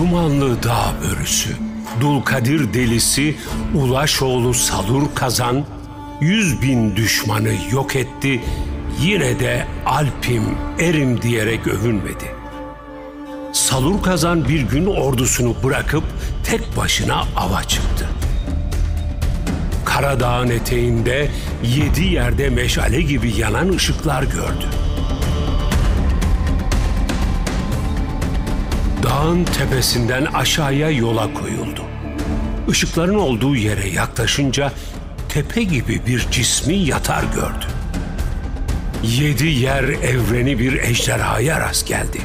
Dumanlı Dağ Börüsü, Dulkadir Delisi, Ulaşoğlu Salur Kazan, yüz bin düşmanı yok etti, yine de Alpim, Erim diyerek övünmedi. Salur Kazan bir gün ordusunu bırakıp tek başına ava çıktı. Karadağ'ın eteğinde yedi yerde meşale gibi yanan ışıklar gördü. Dağın tepesinden aşağıya yola koyuldu. Işıkların olduğu yere yaklaşınca tepe gibi bir cismi yatar gördü. Yedi yer evreni bir ejderhaya rast geldi.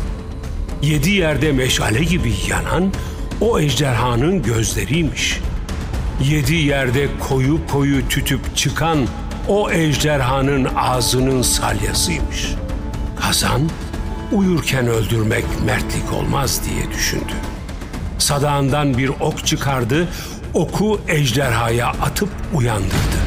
Yedi yerde meşale gibi yanan o ejderhanın gözleriymiş. Yedi yerde koyu koyu tütüp çıkan o ejderhanın ağzının salyasıymış. Kazan uyurken öldürmek mertlik olmaz diye düşündü. Sadağından bir ok çıkardı, oku ejderhaya atıp uyandırdı.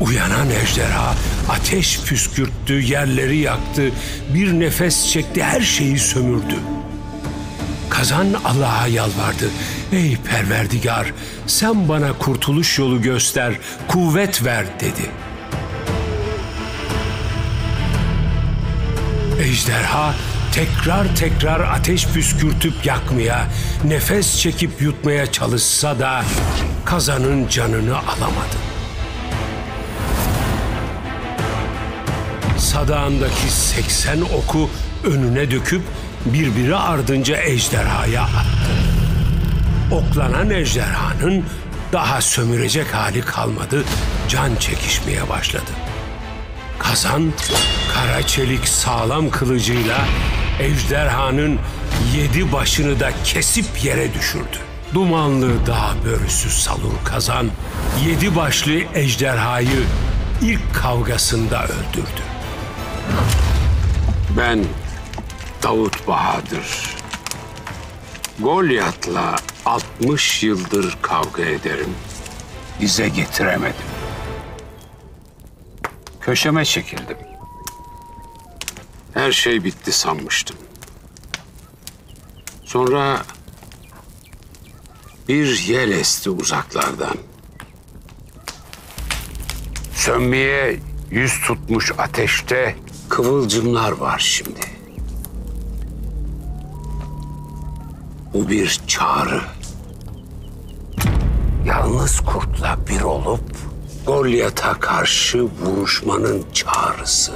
Uyanan ejderha ateş püskürttü, yerleri yaktı, bir nefes çekti, her şeyi sömürdü. Kazan Allah'a yalvardı. Ey perverdigar, sen bana kurtuluş yolu göster, kuvvet ver dedi. Ejderha tekrar tekrar ateş püskürtüp yakmaya, nefes çekip yutmaya çalışsa da kazanın canını alamadı. Sadağındaki 80 oku önüne döküp birbiri ardınca ejderhaya attı. Oklanan ejderhanın daha sömürecek hali kalmadı, can çekişmeye başladı. Kazan, kara çelik sağlam kılıcıyla ejderhanın yedi başını da kesip yere düşürdü. Dumanlı dağ börüsü salur kazan, yedi başlı ejderhayı ilk kavgasında öldürdü. Ben Davut Bahadır. Golyat'la 60 yıldır kavga ederim. Dize getiremedim. Köşeme çekildim. Her şey bitti sanmıştım. Sonra bir yel esti uzaklardan. Sönmeye yüz tutmuş ateşte kıvılcımlar var şimdi. Bu bir çağrı. Yalnız kurtla bir olup Golyat'a karşı vuruşmanın çağrısı.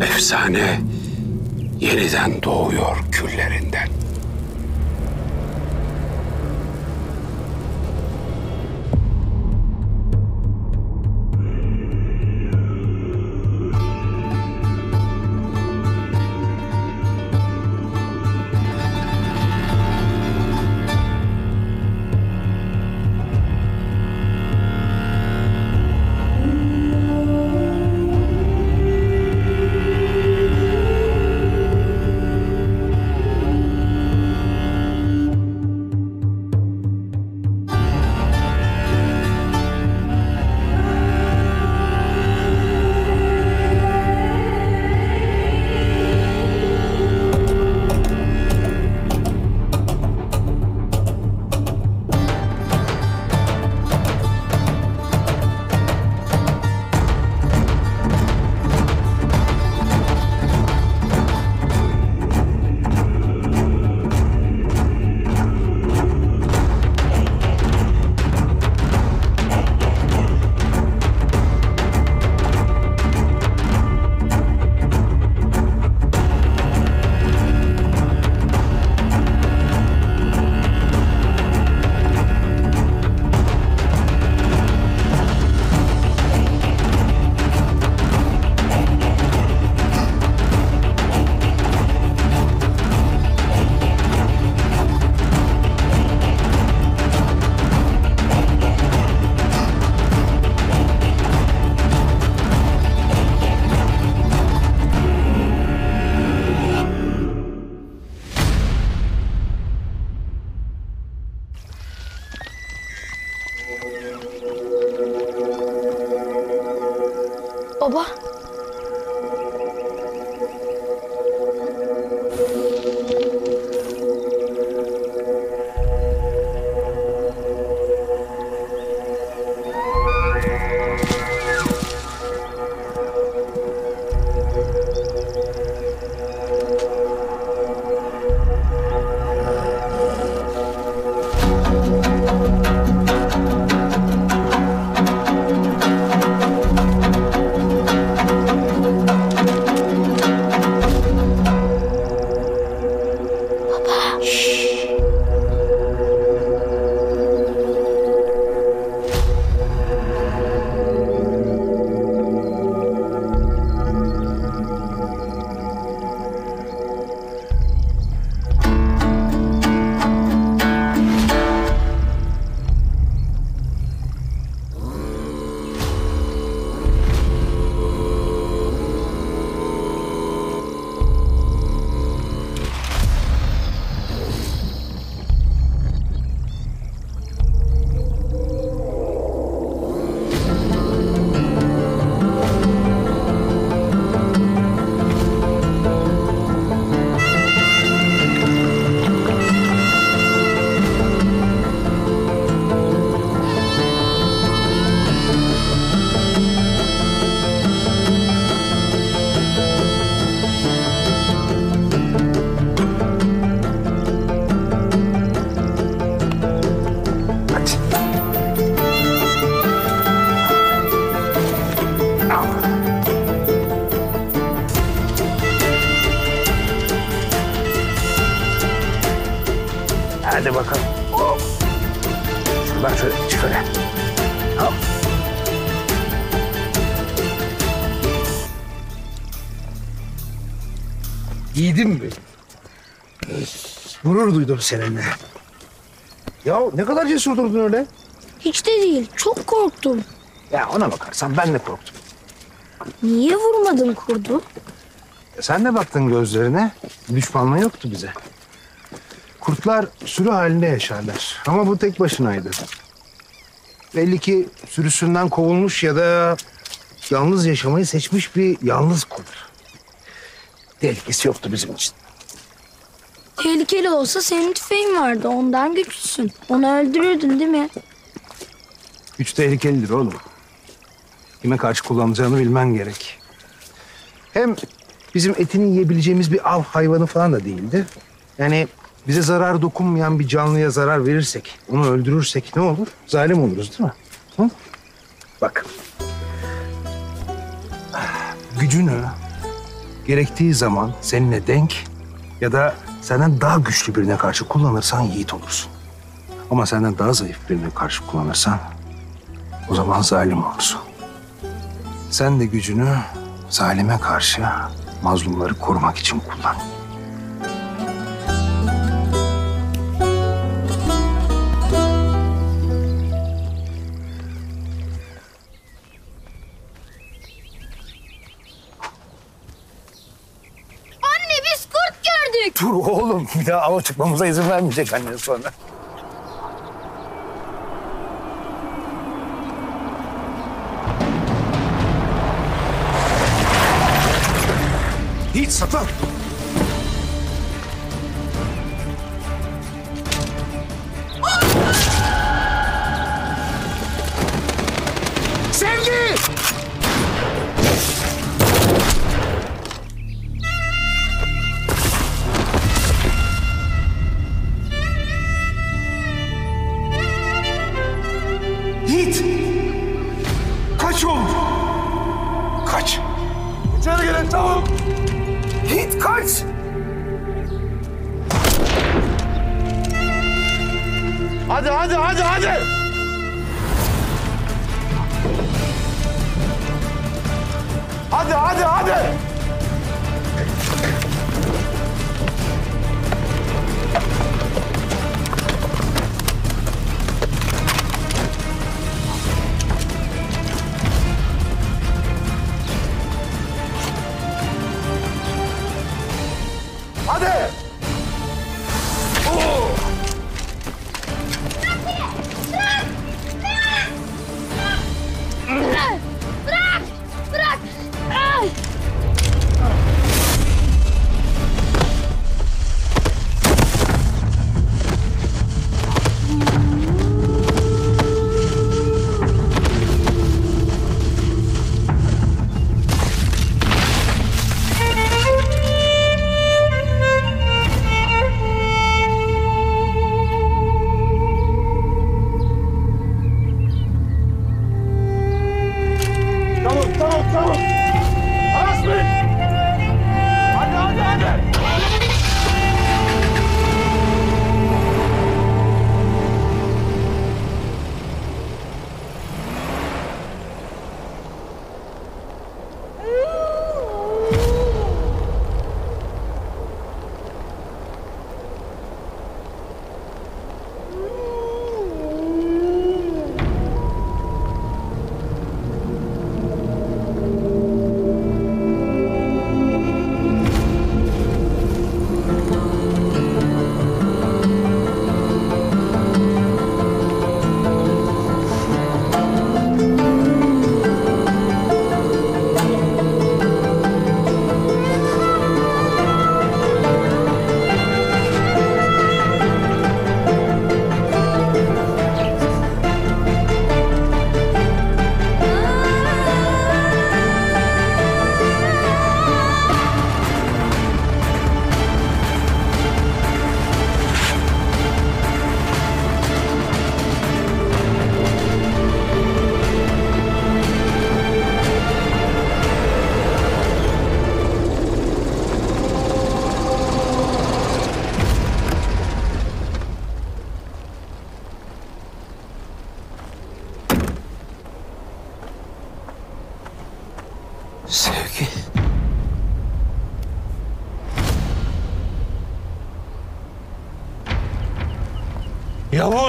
Efsane yeniden doğuyor küllerinden. Gurur duydum seninle. Ya ne kadar cesur durdun öyle. Hiç de değil. Çok korktum. Ya ona bakarsan ben de korktum. Niye vurmadın kurdu? E Sen de baktın gözlerine. Düşmanlığı yoktu bize. Kurtlar sürü halinde yaşarlar. Ama bu tek başınaydı. Belli ki sürüsünden kovulmuş ya da yalnız yaşamayı seçmiş bir yalnız kurt. Tehlikesi yoktu bizim için. Tehlikeli olsa senin tüfeğin vardı. Ondan güçlüsün. Onu öldürürdün değil mi? Güç tehlikelidir oğlum. Kime karşı kullanacağını bilmen gerek. Hem bizim etini yiyebileceğimiz bir av hayvanı falan da değildi. Yani bize zarar dokunmayan bir canlıya zarar verirsek, onu öldürürsek ne olur? Zalim oluruz değil mi? Hı? Bak. Gücünü gerektiği zaman seninle denk ya da senden daha güçlü birine karşı kullanırsan yiğit olursun. Ama senden daha zayıf birine karşı kullanırsan o zaman zalim olursun. Sen de gücünü zalime karşı mazlumları korumak için kullan. bir daha ava çıkmamıza izin vermeyecek annen sonra. Hiç satın.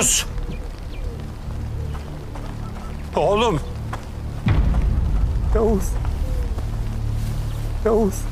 Yavuz! Oğlum! Yavuz! Yavuz!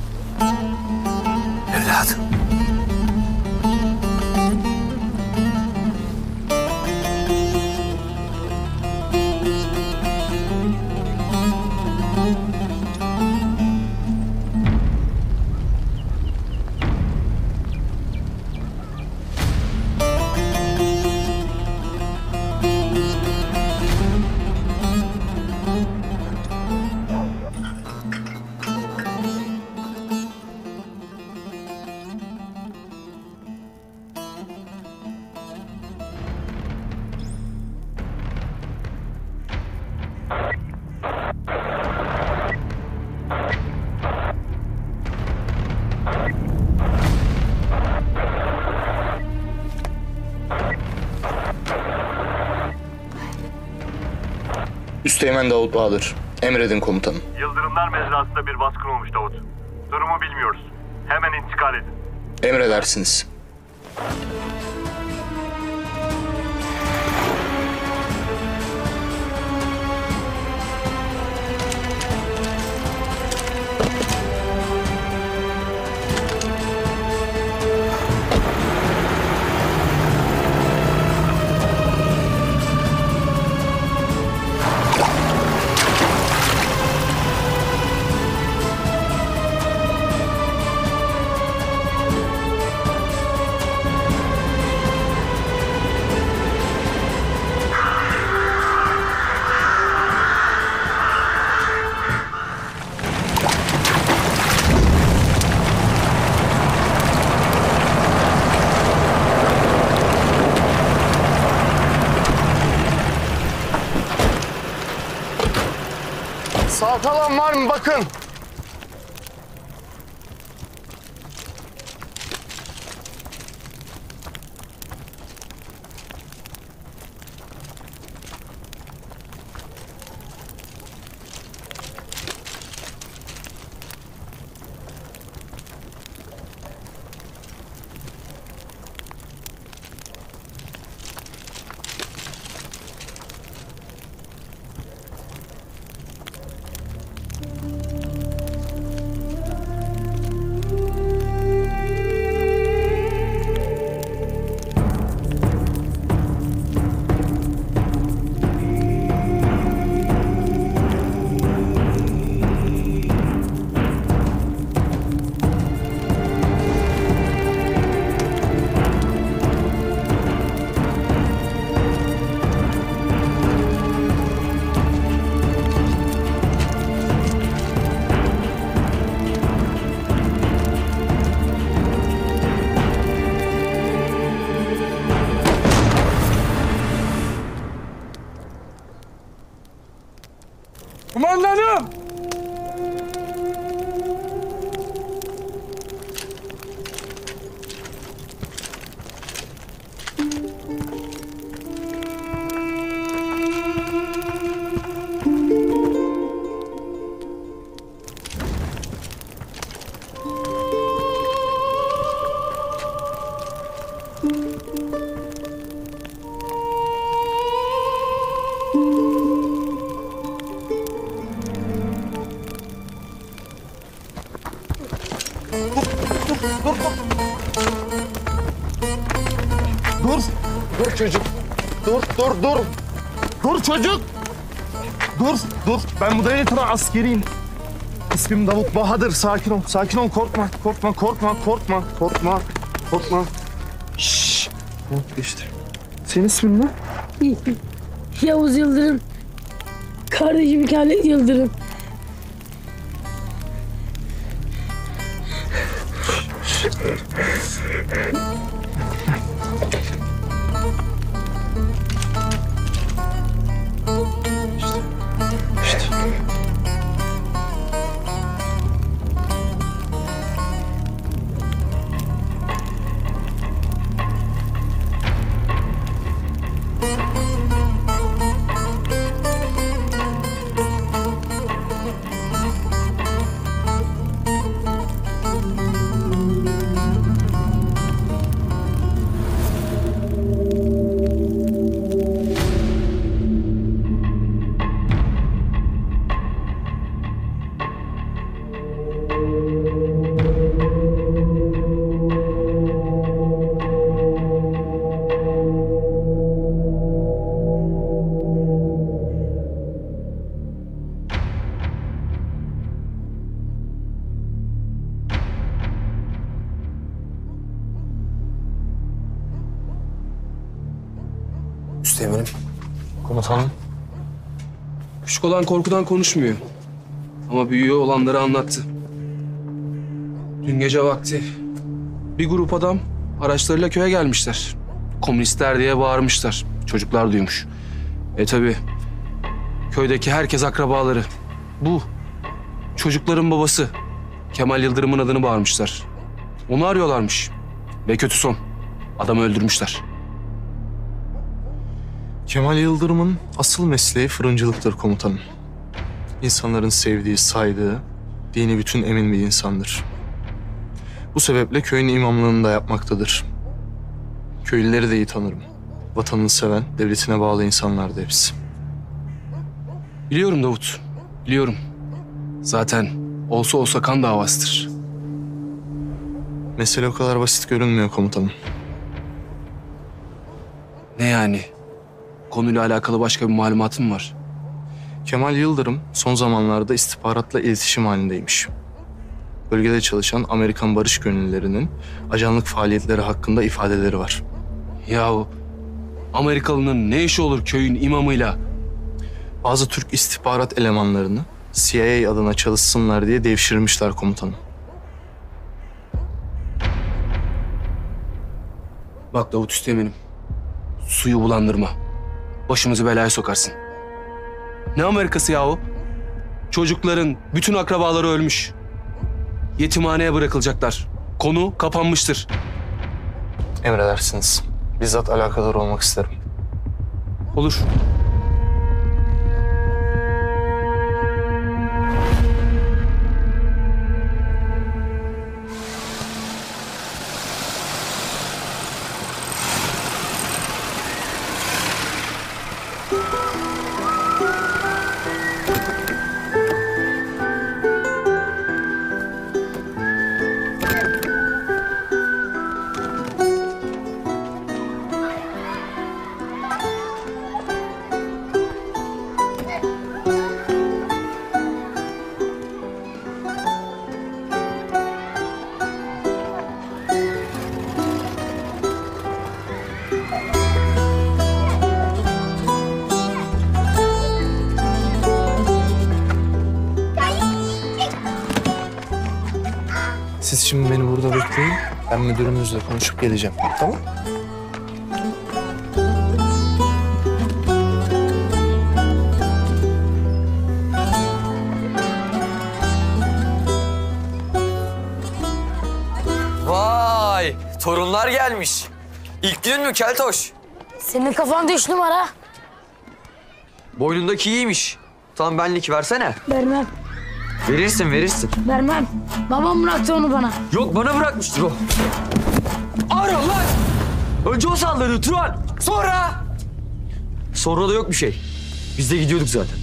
Üsteğmen Davut Bahadır. Emredin komutanım. Yıldırımlar mezrasında bir baskın olmuş Davut. Durumu bilmiyoruz. Hemen intikal edin. Emredersiniz. Bakın. Askeriyim. İsmim Davut Bahadır. Sakin ol, sakin ol. Korkma, korkma, korkma, korkma, korkma, korkma. Şşş. Tamam, geçti. Senin ismin ne? Yavuz Yıldırım. Kardeşim Khalid Yıldırım. Küçük olan korkudan konuşmuyor. Ama büyüğü olanları anlattı. Dün gece vakti bir grup adam araçlarıyla köye gelmişler. Komünistler diye bağırmışlar. Çocuklar duymuş. E tabi köydeki herkes akrabaları. Bu çocukların babası Kemal Yıldırım'ın adını bağırmışlar. Onu arıyorlarmış. Ve kötü son. Adamı öldürmüşler. Kemal Yıldırım'ın asıl mesleği fırıncılıktır komutanım. İnsanların sevdiği, saydığı, dini bütün emin bir insandır. Bu sebeple köyün imamlığını da yapmaktadır. Köylüleri de iyi tanırım. Vatanını seven, devletine bağlı insanlardı hepsi. Biliyorum Davut. Biliyorum. Zaten olsa olsa kan davasıdır. Mesele o kadar basit görünmüyor komutanım. Ne yani? Konuyla alakalı başka bir malumatın var. Kemal Yıldırım son zamanlarda istihbaratla iletişim halindeymiş. Bölgede çalışan Amerikan barış gönüllülerinin ajanlık faaliyetleri hakkında ifadeleri var. Yahu Amerikalının ne işi olur köyün imamıyla? Bazı Türk istihbarat elemanlarını CIA adına çalışsınlar diye devşirmişler komutanım. Bak Davut Üsteğmen'im. Suyu bulandırma. Başımızı belaya sokarsın. Ne Amerikası yahu? Çocukların bütün akrabaları ölmüş. Yetimhaneye bırakılacaklar. Konu kapanmıştır. Emredersiniz. Bizzat alakadar olmak isterim. Olur. Konuşup geleceğim. Tamam? Vay, torunlar gelmiş. İlk gün mü Keltoş? Senin kafanda üç numara. Boynundaki iyiymiş. Tam benlik versene. Vermem. Verirsin, verirsin. Vermem. Babam bıraktı onu bana. Yok bana bırakmıştır o. Ara lan! Önce o saldırdı Turan. Sonra? Sonra da yok bir şey. Biz de gidiyorduk zaten.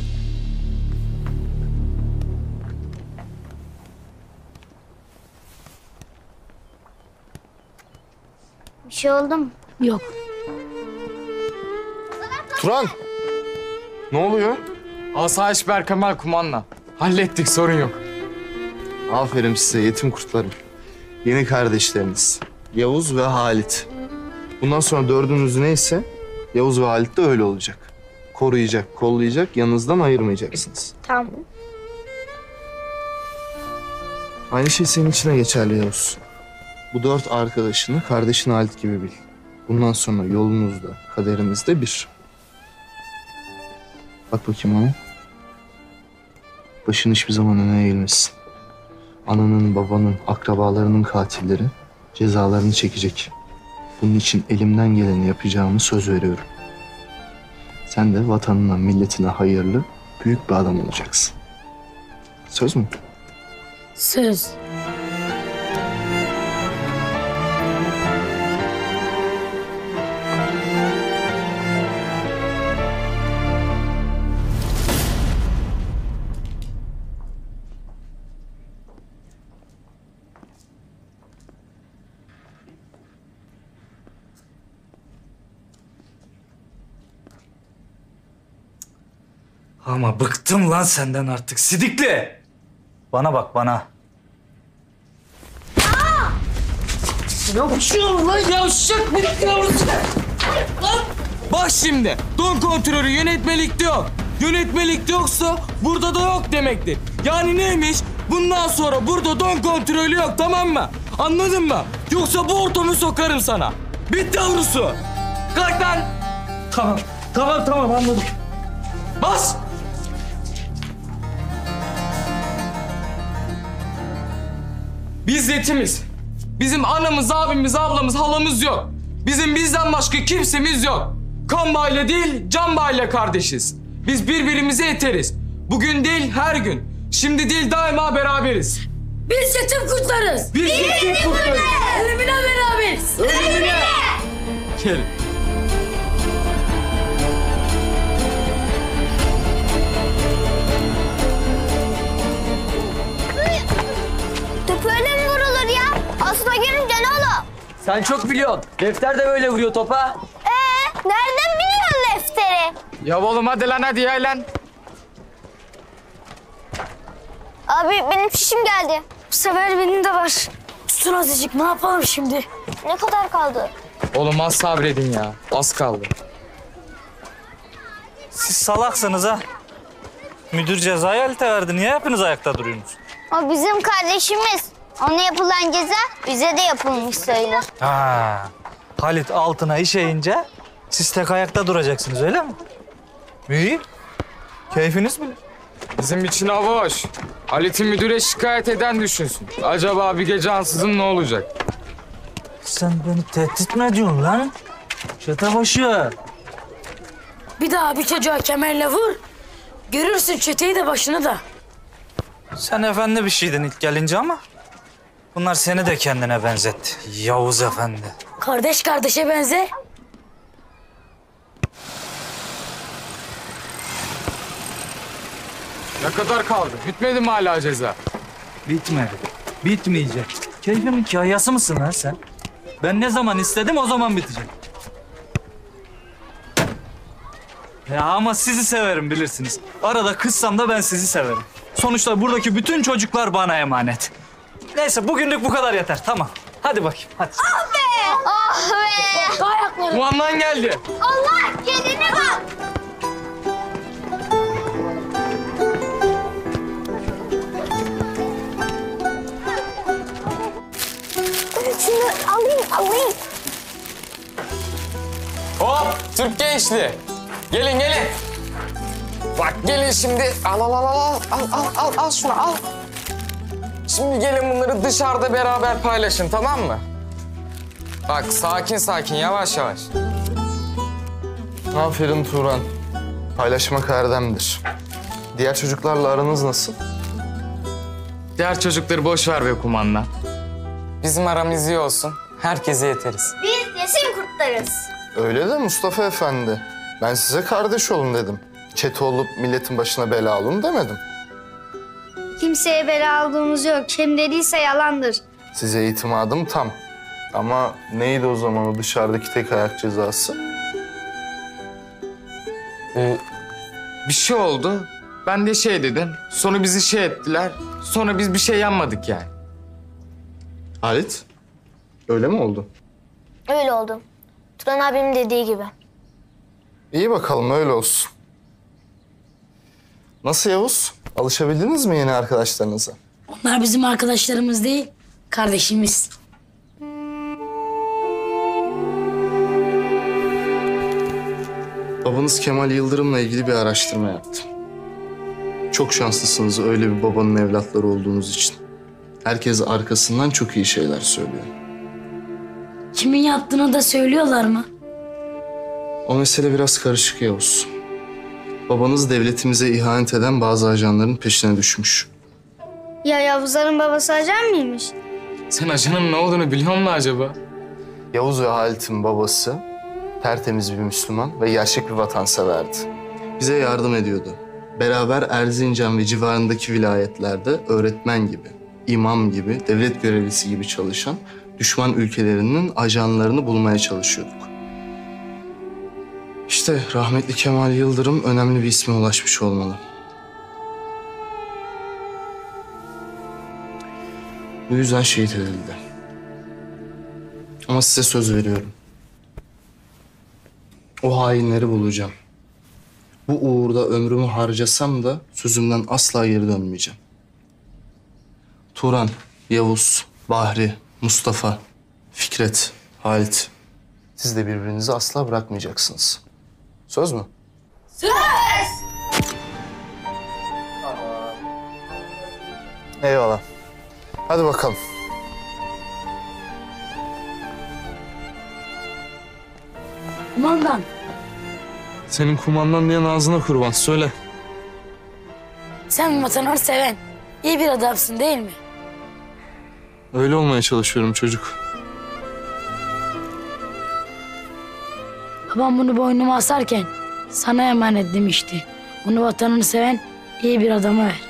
Bir şey oldu mu? Yok. Turan! Ne oluyor? Asayiş Berkemal kumandan. Hallettik sorun yok. Aferin size yetim kurtlarım. Yeni kardeşleriniz. Yavuz ve Halit. Bundan sonra dördünüz neyse Yavuz ve Halit de öyle olacak. Koruyacak, kollayacak, yanınızdan ayırmayacaksınız. Tamam. Aynı şey senin içine geçerli Yavuz. Bu dört arkadaşını kardeşin Halit gibi bil. Bundan sonra yolunuzda, kaderinizde bir. Bak bakayım ona. Başın hiçbir zaman öne eğilmesin. Ananın, babanın, akrabalarının katilleri cezalarını çekecek. Bunun için elimden geleni yapacağımı söz veriyorum. Sen de vatanına, milletine hayırlı, büyük bir adam olacaksın. Söz mü? Söz. Ama bıktım lan senden artık sidikli. Bana bak bana. Bak şimdi don kontrolü yönetmelikte yok. Yönetmelikte yoksa burada da yok demektir. Yani neymiş? Bundan sonra burada don kontrolü yok tamam mı? Anladın mı? Yoksa bu ortamı sokarım sana. Bitti yavrusu. Kalk lan. Tamam. Tamam tamam anladım. Bas. Biz yetimiz. Bizim anamız, abimiz, ablamız, halamız yok. Bizim bizden başka kimsemiz yok. Kan bağıyla değil, can bağıyla kardeşiz. Biz birbirimize yeteriz. Bugün değil, her gün. Şimdi değil, daima beraberiz. Biz yetim kurtlarız. Biz yetim kurtlarız. Ölümüne beraberiz. Ölümüne. Gel. Aslına gelince ne olur? Sen çok biliyorsun. Defter de böyle vuruyor topa. Ee, nereden biliyorsun lefteri? Ya oğlum hadi lan hadi yay lan. Abi benim şişim geldi. Bu sefer benim de var. Tutun azıcık ne yapalım şimdi? Ne kadar kaldı? Oğlum az sabredin ya. Az kaldı. Siz salaksınız ha. Müdür cezayı halite verdi. Niye hepiniz ayakta duruyorsunuz? O bizim kardeşimiz. Ona yapılan ceza bize de yapılmış sayılır. Ha. Halit altına işeyince siz tek ayakta duracaksınız öyle mi? İyi. Keyfiniz bilir. Bizim için boş. Halit'i müdüre şikayet eden düşünsün. Acaba bir gece ansızın ne olacak? Sen beni tehdit mi ediyorsun lan? Çete Bir daha bir çocuğa kemerle vur. Görürsün çeteyi de başını da. Sen efendi bir şeydin ilk gelince ama... Bunlar seni de kendine benzetti. Yavuz efendi. Kardeş kardeşe benzer. Ne kadar kaldı? Bitmedi mi hala ceza? Bitmedi. Bitmeyecek. Keyfimin kayası mısın lan sen? Ben ne zaman istedim o zaman bitecek. Ya ama sizi severim bilirsiniz. Arada kızsam da ben sizi severim. Sonuçta buradaki bütün çocuklar bana emanet. Neyse bugünlük bu kadar yeter. Tamam. Hadi bakayım. Hadi. Oh be! Ayakları. Kumandan geldi. Allah kendine bak! Şunu alayım, alayım. Hop Türk gençliği. Gelin gelin. Bak gelin şimdi. Al al al al al al al al şunu al. Şimdi gelin bunları dışarıda beraber paylaşın tamam mı? Bak sakin sakin yavaş yavaş. Aferin Turan. Paylaşmak erdemdir. Diğer çocuklarla aranız nasıl? Diğer çocukları boş ver be kumandan. Bizim aramız iyi olsun. Herkese yeteriz. Biz yesin kurtlarız. Öyle de Mustafa Efendi. Ben size kardeş olun dedim. Çete olup milletin başına bela olun demedim. Kimseye bela aldığımız yok. Kim dediyse yalandır. Size itimadım tam. Ama neydi o zaman o dışarıdaki tek ayak cezası? Ee, bir şey oldu. Ben de şey dedim. Sonra bizi şey ettiler. Sonra biz bir şey yanmadık yani. Halit, öyle mi oldu? Öyle oldu. Turan abim dediği gibi. İyi bakalım öyle olsun. Nasıl Yavuz? Alışabildiniz mi yeni arkadaşlarınıza? Onlar bizim arkadaşlarımız değil, kardeşimiz. Babanız Kemal Yıldırım'la ilgili bir araştırma yaptım. Çok şanslısınız öyle bir babanın evlatları olduğunuz için. Herkes arkasından çok iyi şeyler söylüyor. Kimin yaptığını da söylüyorlar mı? O mesele biraz karışık Yavuz. Babanız devletimize ihanet eden bazı ajanların peşine düşmüş. Ya Yavuzların babası ajan mıymış? Sen ajanın ne olduğunu biliyor musun acaba? Yavuz ve Halit'in babası tertemiz bir Müslüman ve gerçek bir vatanseverdi. Bize yardım ediyordu. Beraber Erzincan ve civarındaki vilayetlerde öğretmen gibi, imam gibi, devlet görevlisi gibi çalışan düşman ülkelerinin ajanlarını bulmaya çalışıyorduk. İşte rahmetli Kemal Yıldırım önemli bir isme ulaşmış olmalı. Bu yüzden şehit edildi. Ama size söz veriyorum. O hainleri bulacağım. Bu uğurda ömrümü harcasam da sözümden asla geri dönmeyeceğim. Turan, Yavuz, Bahri, Mustafa, Fikret, Halit. Siz de birbirinizi asla bırakmayacaksınız. Söz mü? Söz! Eyvallah. Hadi bakalım. Kumandan. Senin kumandan diyen ağzına kurban. Söyle. Sen vatanı seven, iyi bir adamsın değil mi? Öyle olmaya çalışıyorum çocuk. Babam bunu boynuma asarken sana emanet demişti. Bunu vatanını seven iyi bir adama ver.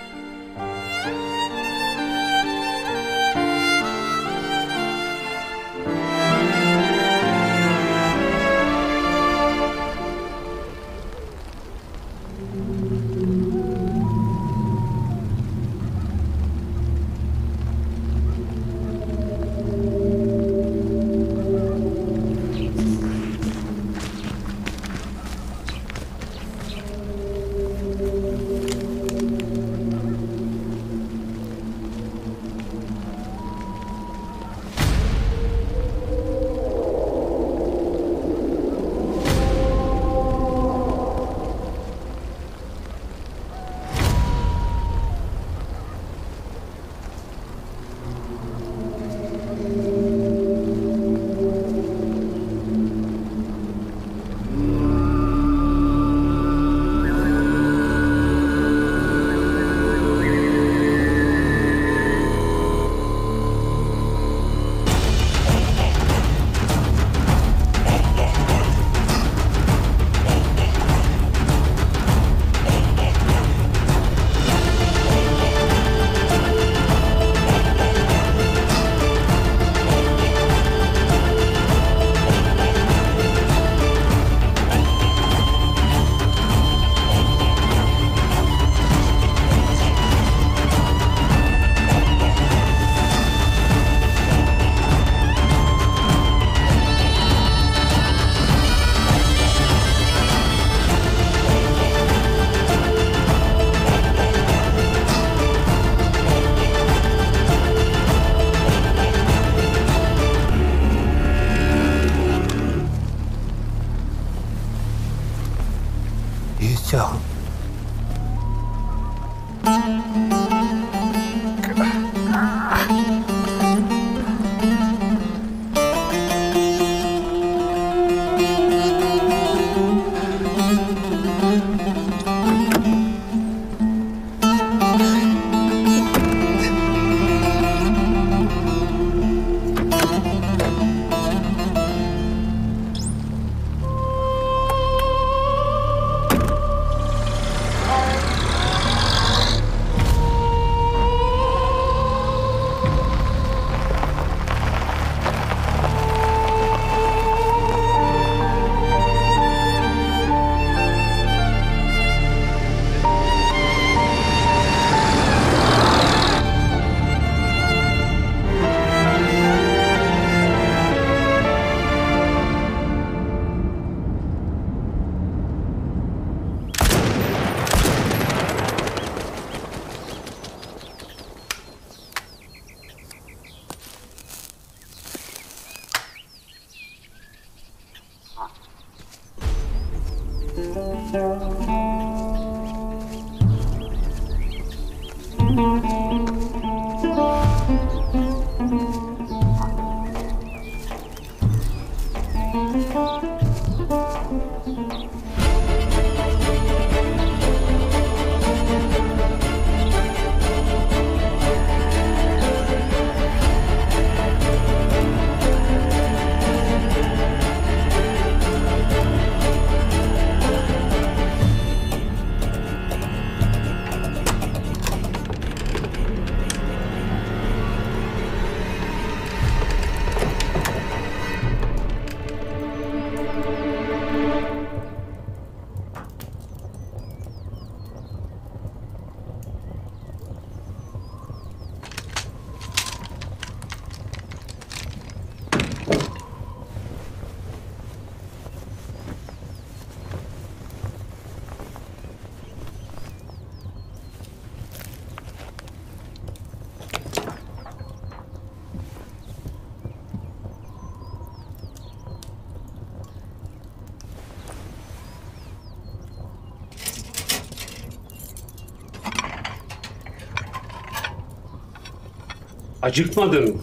Acıkmadın mı?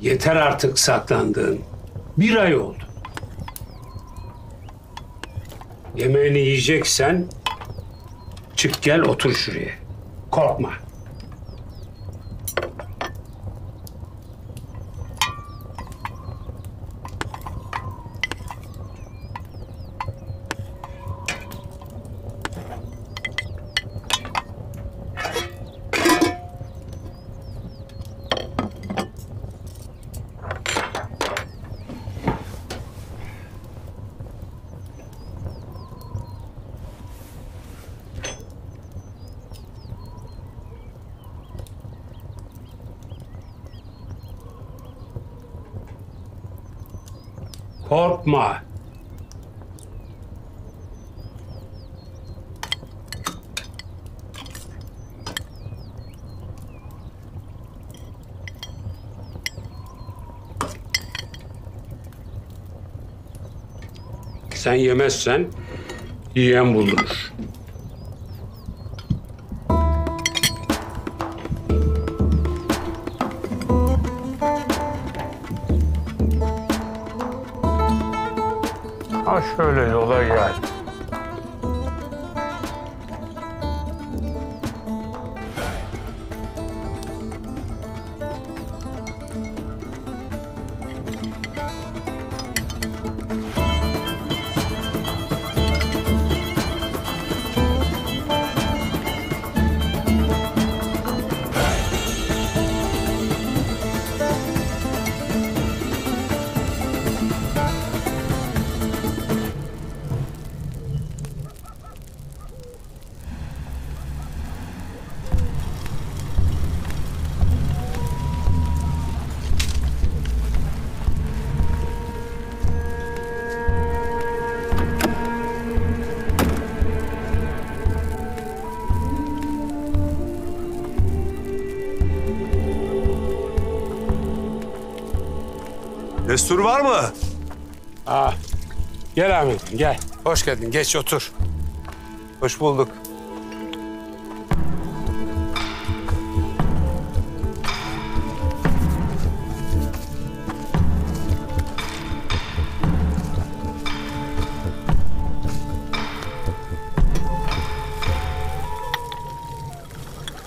Yeter artık saklandığın. Bir ay oldu. Yemeğini yiyeceksen çık gel otur şuraya. Korkma. Korkma. Sen yemezsen yiyen bulunur. Destur var mı? Ah, gel Ahmet'im gel. Hoş geldin. Geç otur. Hoş bulduk.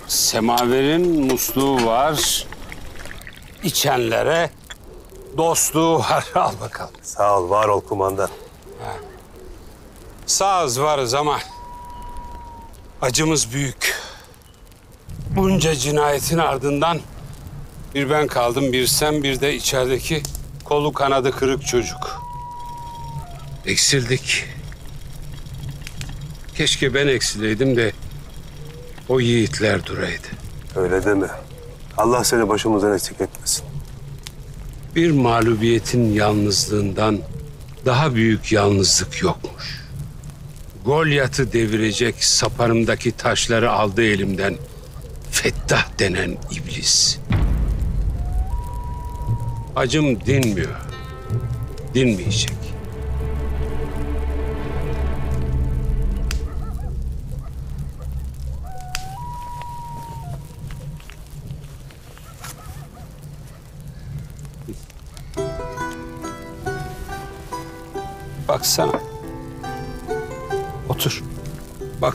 Semaverin musluğu var. İçenlere dostluğu var. Al bakalım. Sağ ol, var ol kumandan. Sağız varız ama acımız büyük. Bunca cinayetin ardından bir ben kaldım, bir sen, bir de içerideki kolu kanadı kırık çocuk. Eksildik. Keşke ben eksileydim de o yiğitler duraydı. Öyle deme. Allah seni başımızdan eksik etmesin. Bir mağlubiyetin yalnızlığından daha büyük yalnızlık yokmuş. Golyat'ı devirecek saparımdaki taşları aldı elimden. Fettah denen iblis. Acım dinmiyor. Dinmeyecek.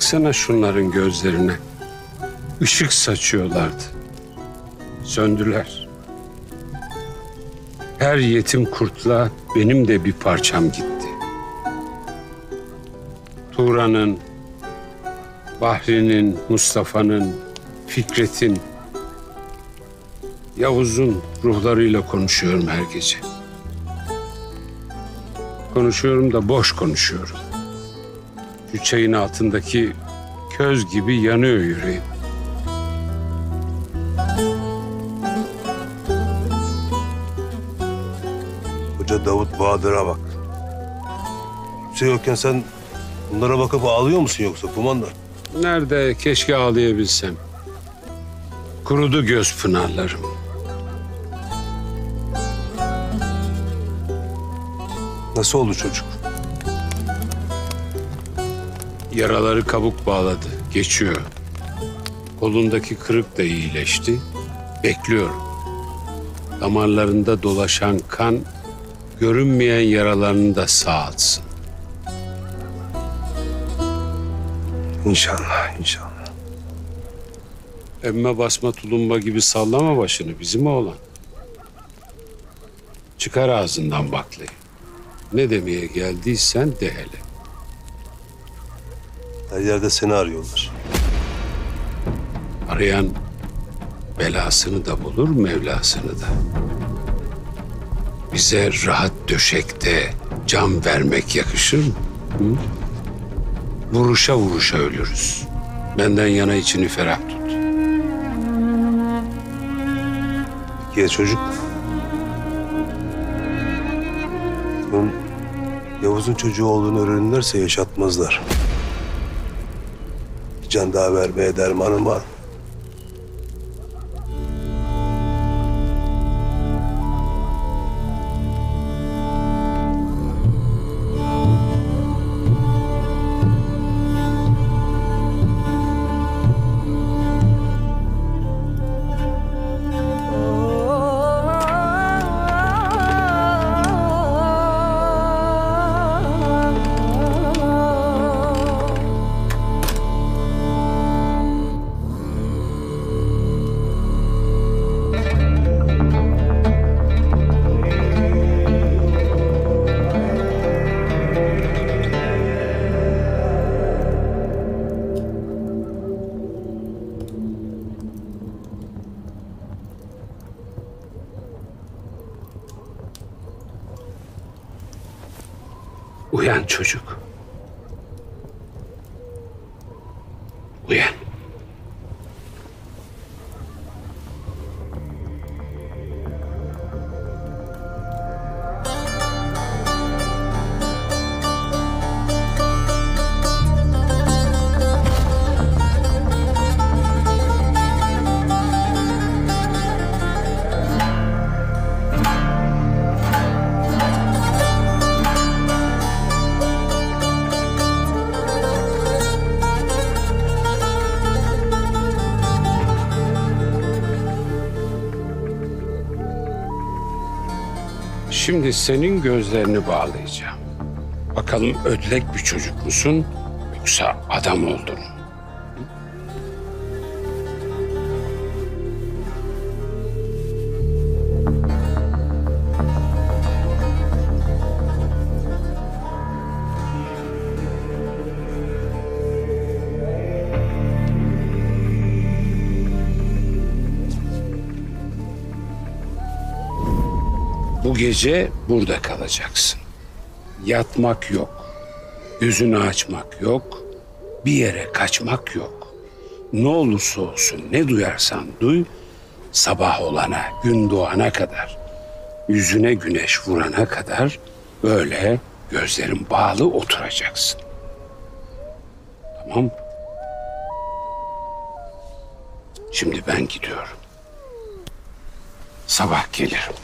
Baksana şunların gözlerine. Işık saçıyorlardı. Söndüler. Her yetim kurtla benim de bir parçam gitti. Turan'ın, Bahri'nin, Mustafa'nın, Fikret'in, Yavuz'un ruhlarıyla konuşuyorum her gece. Konuşuyorum da boş konuşuyorum. Şu çayın altındaki köz gibi yanıyor yüreğim. Hoca Davut Bahadır'a bak. Kimse yokken sen bunlara bakıp ağlıyor musun yoksa kumandan? Nerede keşke ağlayabilsem. Kurudu göz pınarlarım. Nasıl oldu çocuk? Yaraları kabuk bağladı. Geçiyor. Kolundaki kırık da iyileşti. Bekliyorum. Damarlarında dolaşan kan görünmeyen yaralarını da sağaltsın. İnşallah, inşallah. Emme basma tulumba gibi sallama başını bizim oğlan. Çıkar ağzından baklayı. Ne demeye geldiysen de hele. Her yerde seni arıyorlar. Arayan belasını da bulur, Mevlasını da. Bize rahat döşekte can vermek yakışır mı? Hı? Vuruşa vuruşa ölürüz. Benden yana içini ferah tut. Ya çocuk? Bunun Yavuz'un çocuğu olduğunu öğrenirlerse yaşatmazlar. Can daha vermeye dermanım var. Senin gözlerini bağlayacağım. Bakalım ödlek bir çocuk musun yoksa adam oldun? Bu gece burada kalacaksın. Yatmak yok. Yüzünü açmak yok. Bir yere kaçmak yok. Ne olursa olsun ne duyarsan duy. Sabah olana, gün doğana kadar, yüzüne güneş vurana kadar böyle gözlerin bağlı oturacaksın. Tamam? Şimdi ben gidiyorum. Sabah gelirim.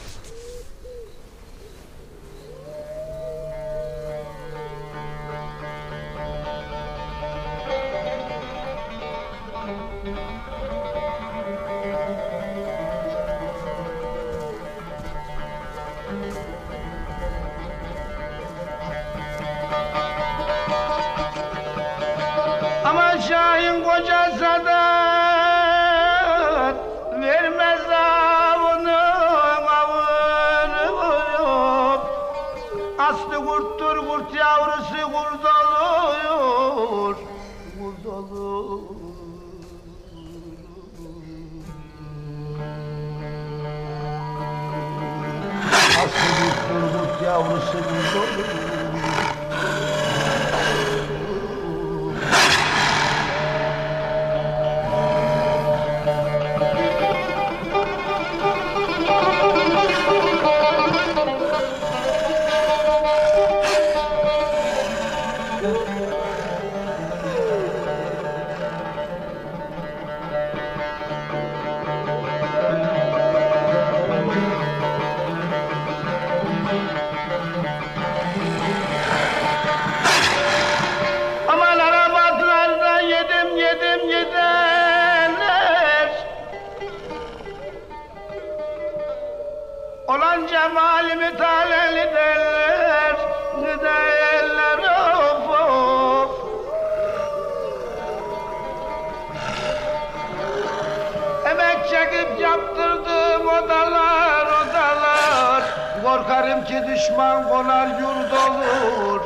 Düşman konar yurt olur.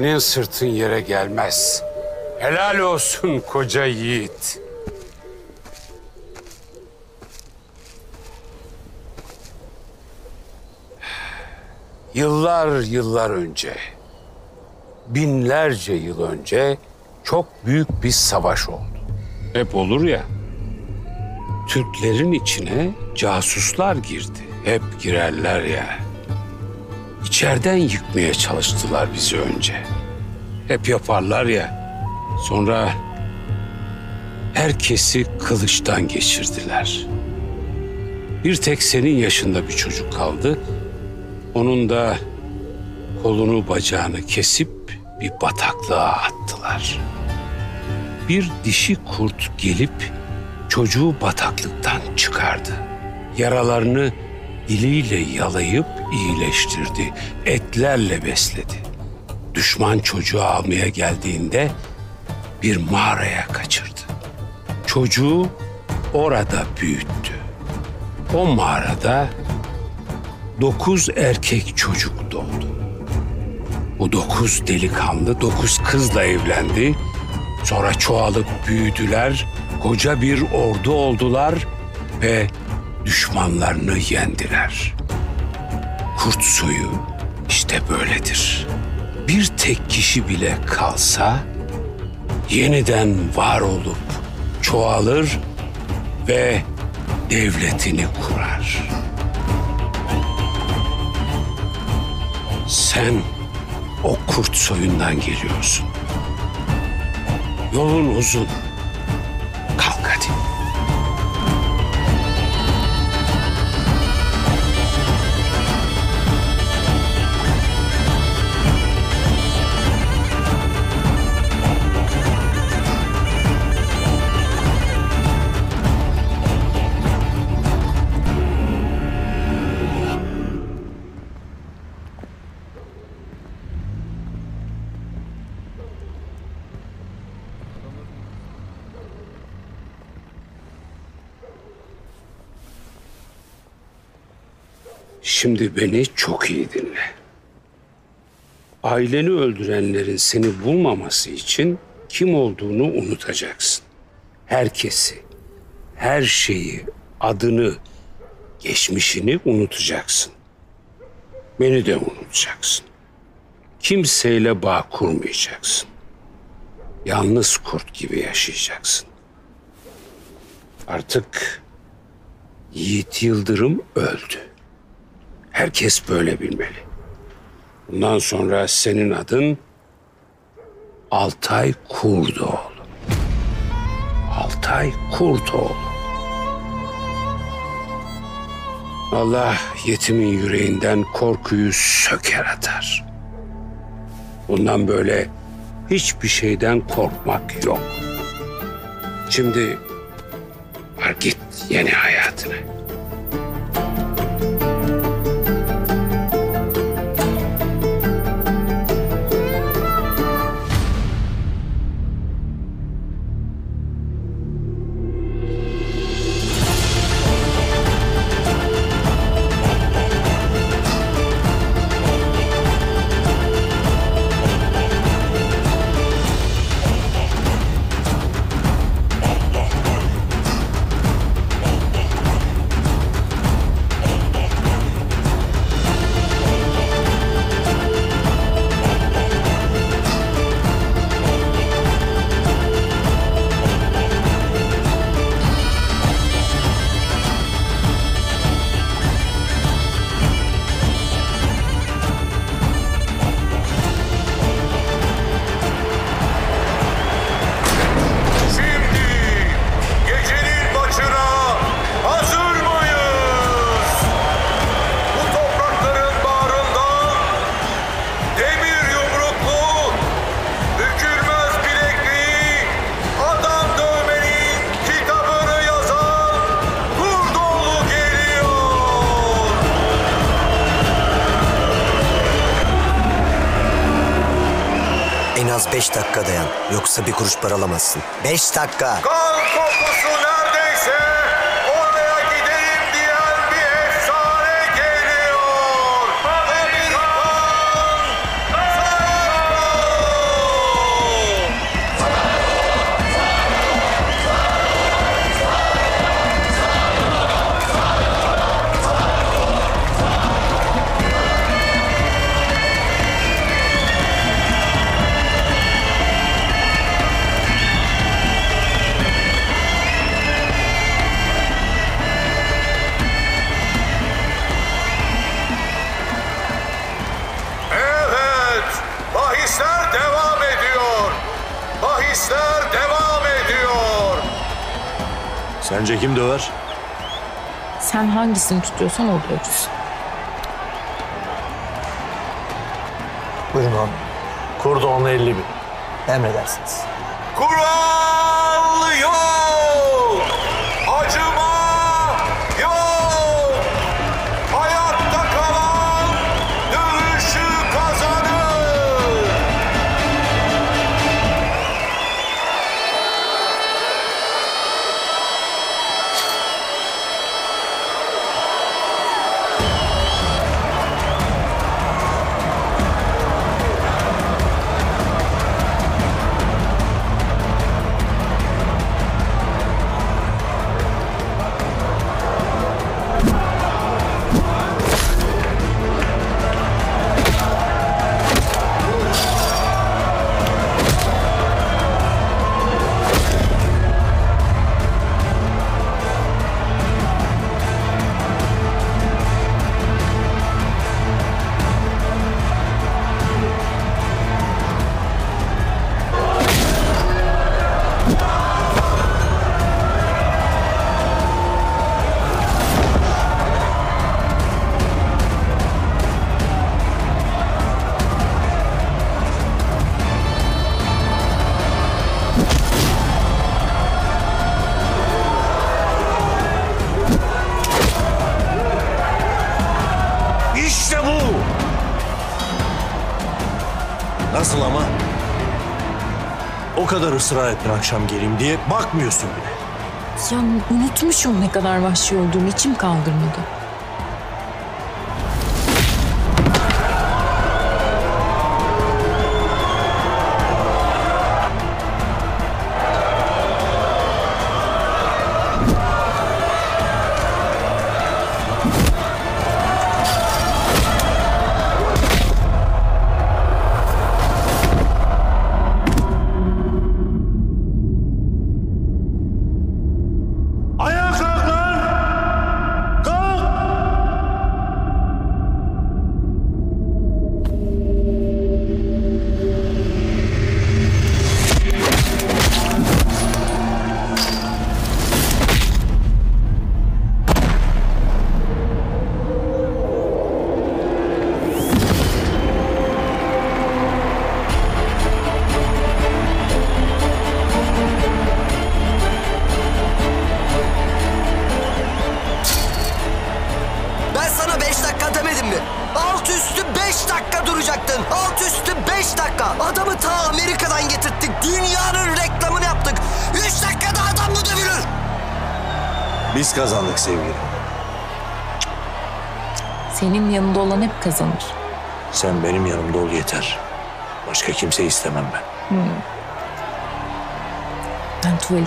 Senin sırtın yere gelmez. Helal olsun koca yiğit. Yıllar yıllar önce, binlerce yıl önce çok büyük bir savaş oldu. Hep olur ya. Türklerin içine casuslar girdi. Hep girerler ya. İçeriden yıkmaya çalıştılar bizi önce. Hep yaparlar ya. Sonra herkesi kılıçtan geçirdiler. Bir tek senin yaşında bir çocuk kaldı. Onun da kolunu bacağını kesip bir bataklığa attılar. Bir dişi kurt gelip çocuğu bataklıktan çıkardı. Yaralarını diliyle yalayıp iyileştirdi. Etlerle besledi. Düşman çocuğu almaya geldiğinde bir mağaraya kaçırdı. Çocuğu orada büyüttü. O mağarada dokuz erkek çocuk doğdu. Bu dokuz delikanlı dokuz kızla evlendi. Sonra çoğalıp büyüdüler, koca bir ordu oldular ve düşmanlarını yendiler. Kurt soyu işte böyledir. Bir tek kişi bile kalsa yeniden var olup çoğalır ve devletini kurar. Sen o kurt soyundan geliyorsun. Yolun uzun. Şimdi beni çok iyi dinle. Aileni öldürenlerin seni bulmaması için kim olduğunu unutacaksın. Herkesi, her şeyi, adını, geçmişini unutacaksın. Beni de unutacaksın. Kimseyle bağ kurmayacaksın. Yalnız kurt gibi yaşayacaksın. Artık Yiğit Yıldırım öldü. Herkes böyle bilmeli. Bundan sonra senin adın Altay Kurdoğlu. Altay Kurtoğlu. Allah yetimin yüreğinden korkuyu söker atar. Bundan böyle hiçbir şeyden korkmak yok. Şimdi var git yeni hayatına. Kuruş para alamazsın. Beş dakika. Kan kokusu Sence kim döver? Sen hangisini tutuyorsan o diyoruz. Buyurun abi. Kurdu onu 50 bin. Emredersiniz. Kadar ısrar ettin akşam geleyim diye bakmıyorsun bile. Ya unutmuşum ne kadar vahşi olduğumu içim kaldırmadı.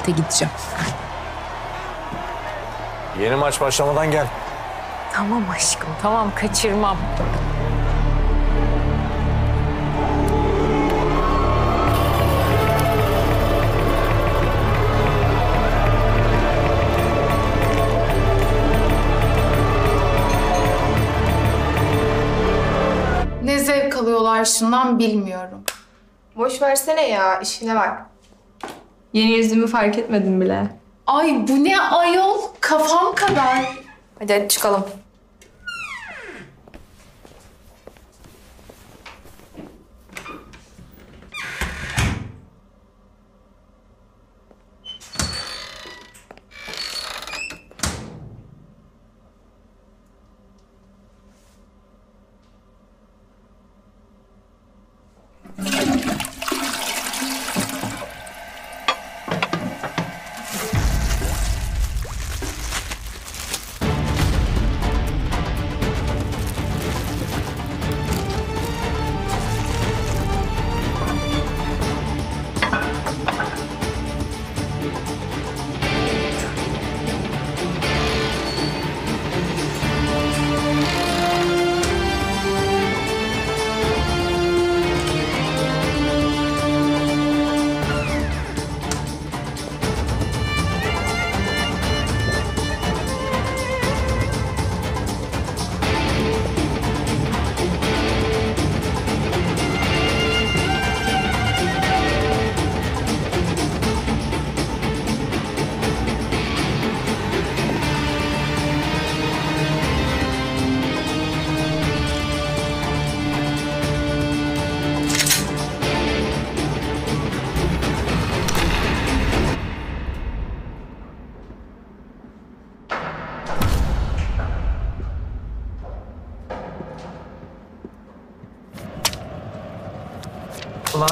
Tuvalete gideceğim. Yeni maç başlamadan gel. Tamam aşkım tamam kaçırmam. Ne zevk alıyorlar şundan bilmiyorum. Boş versene ya, işine bak. Yeni yüzümü fark etmedim bile. Ay bu ne ayol? Kafam kadar. Hadi hadi çıkalım.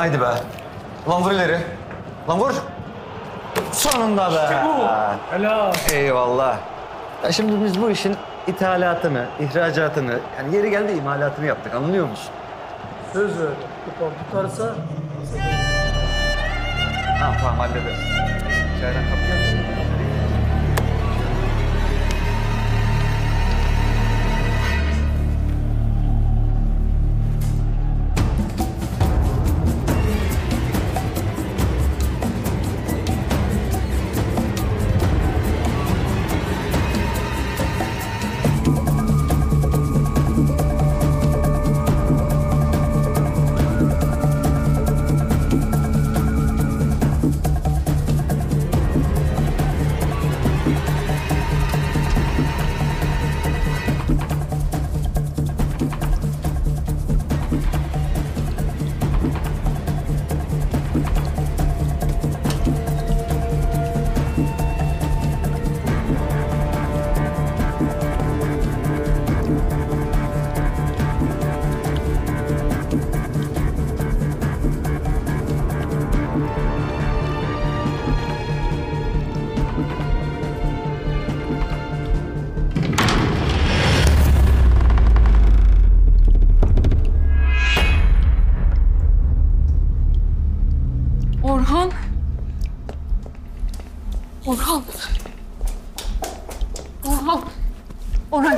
Haydi be. Ulan vur ileri. Lan vur. Sonunda be. Helal. Eyvallah. Ya şimdi biz bu işin ithalatını, ihracatını, yani yeri geldi imalatını yaptık anlıyor musun? Söz ver. Kupon tutarsa Tamam tamam hallederiz. Çaydan kapıya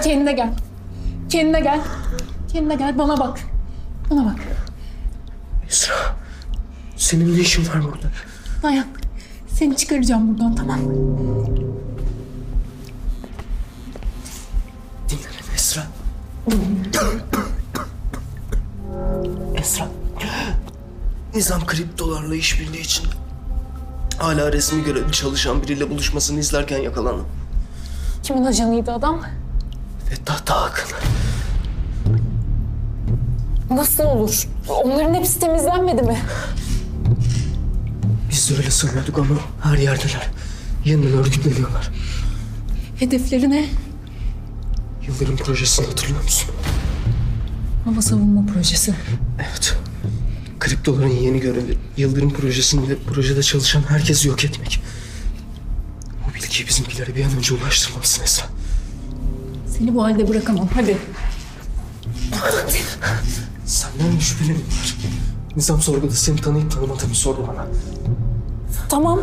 kendine gel. Kendine gel. Kendine gel bana bak. Bana bak. Esra, senin ne işin var burada? Dayan. Seni çıkaracağım buradan tamam mı? Dinle beni Esra. Esra. Nizam kriptolarla işbirliği için hala resmi görevli çalışan biriyle buluşmasını izlerken yakalandım. Kimin ajanıydı adam? Fettah Dağakın. Nasıl olur? Onların hepsi temizlenmedi mi? Biz de öyle sanıyorduk ama her yerdeler. Yeniden örgütleniyorlar. Hedefleri ne? Yıldırım projesini hatırlıyor musun? Hava savunma projesi. Evet. Kriptoların yeni görevi Yıldırım projesinde projede çalışan herkesi yok etmek. Bu bilgiyi bizimkilere bir an önce ulaştırmalısın Esra. Seni bu halde bırakamam. Hadi. Senden mi şüpheleniyorlar? Nizam sorguda seni tanıyıp tanımadığını sordu bana. Tamam.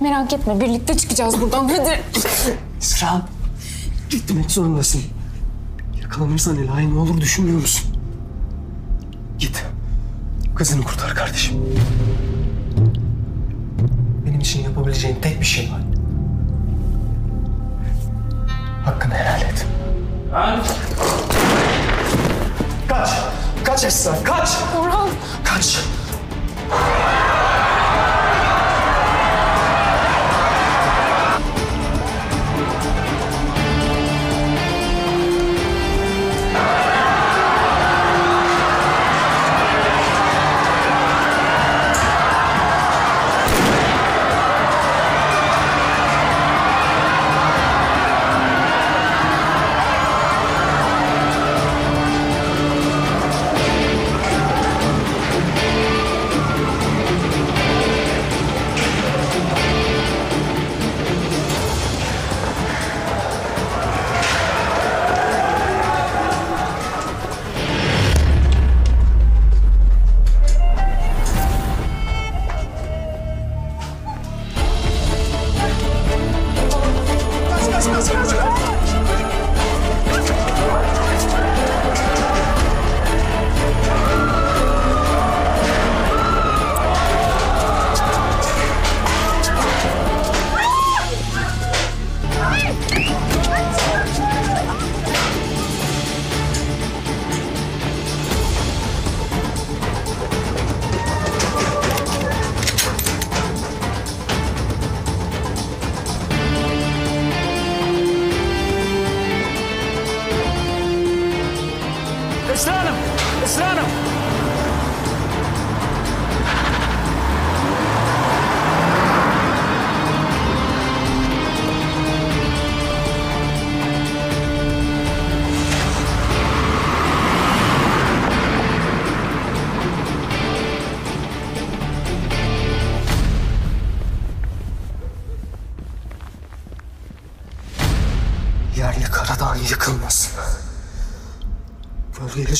Merak etme. Birlikte çıkacağız buradan. Hadi. Esra, gitmek zorundasın. Yakalanırsan Ela'yı ne olur düşünmüyor musun? Git. Kızını kurtar kardeşim. Benim için yapabileceğin tek bir şey var. Hakkını helal et. Kaç! Kaç Esra, kaç! Orhan! Kaç!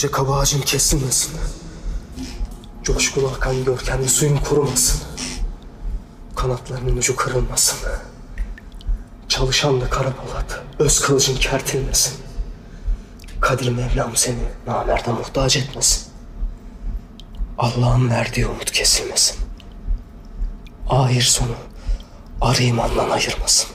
Gölgelerce kaba ağacın kesilmesin. Coşkulu akan görkemli suyun kurumasın. Kanatlarının ucu kırılmasın. Çalışan da kara polat, öz kılıcın kertilmesin. Kadir Mevlam seni namerde muhtaç etmesin. Allah'ın verdiği umut kesilmesin. Ahir sonu arı imandan ayırmasın.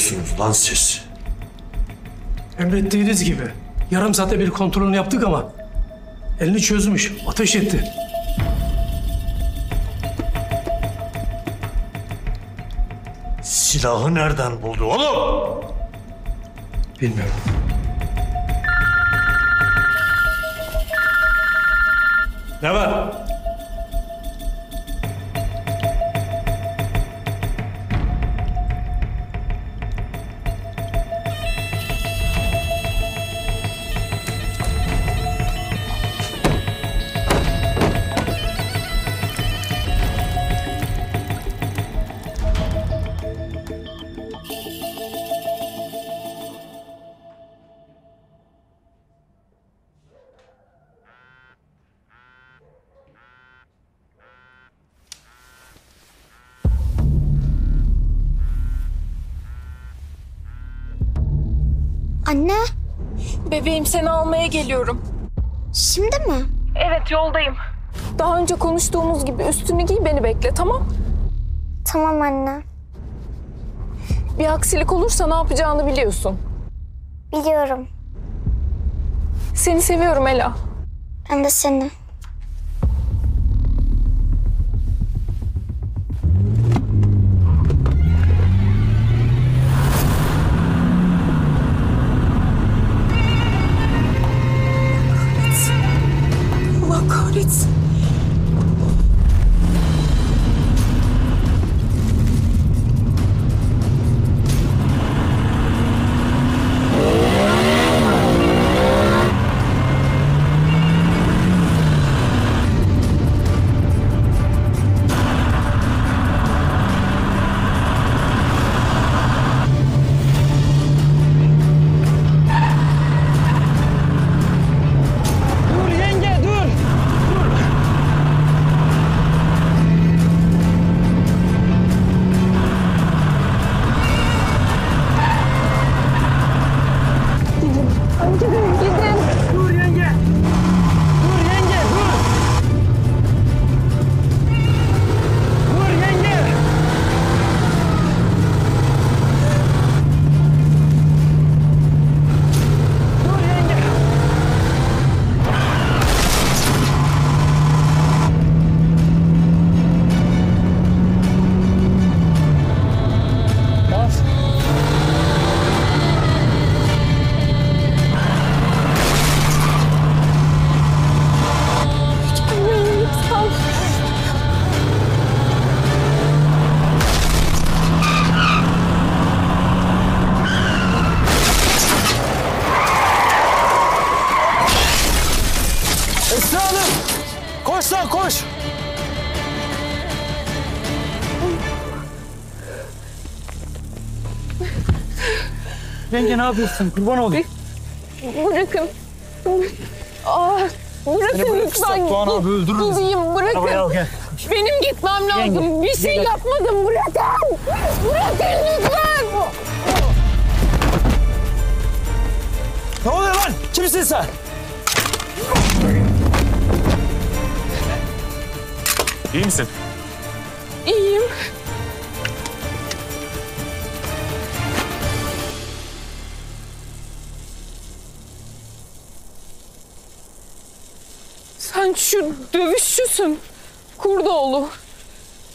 Halt yiyorsunuz lan siz? Emrettiğiniz gibi. Yarım saatte bir kontrolünü yaptık ama elini çözmüş, ateş etti. Silahı nereden buldu oğlum? Bilmiyorum. Ne var? Bebeğim seni almaya geliyorum. Şimdi mi? Evet yoldayım. Daha önce konuştuğumuz gibi üstünü giy beni bekle tamam? Tamam anne. Bir aksilik olursa ne yapacağını biliyorsun. Biliyorum. Seni seviyorum Ela. Ben de seni. Yapıyorsun? Kurban olayım. Bırakın. Aa, bırakın Seni bırakırsak lütfen. Doğan abi öldürürüz. Gideyim bırakın. Arabaya al, gel. Benim gitmem lazım. Yenge, Bir şey yenge. yapmadım. Bırakın. Bırakın lütfen. Ne oluyor lan? Kimsin sen? İyi misin?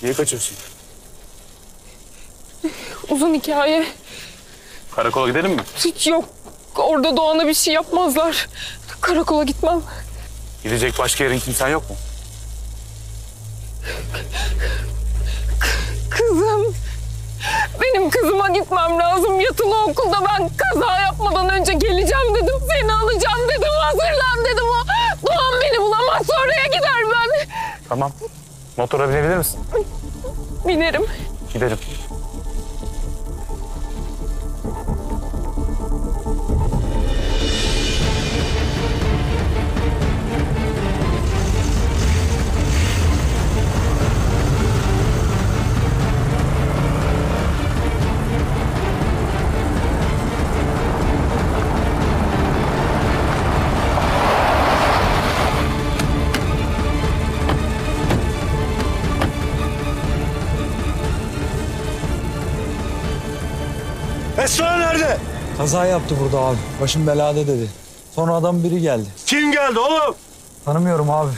Niye kaçıyorsun? Uzun hikaye. Karakola gidelim mi? Hiç yok. orada Doğan'a bir şey yapmazlar. Karakola gitmem. Gidecek başka yerin kimsen yok mu? Kızım. Benim kızıma gitmem lazım. Yatılı okulda ben kaza yapmadan önce geleceğim dedim. Seni alacağım dedim. Hazırlan dedim. O Doğan beni bulamazsa oraya gider ben. Tamam. Motora binebilir misin? Binerim. Gidelim. Kaza yaptı burada abi. Başım belada dedi. Sonra adam biri geldi. Kim geldi oğlum? Tanımıyorum abi.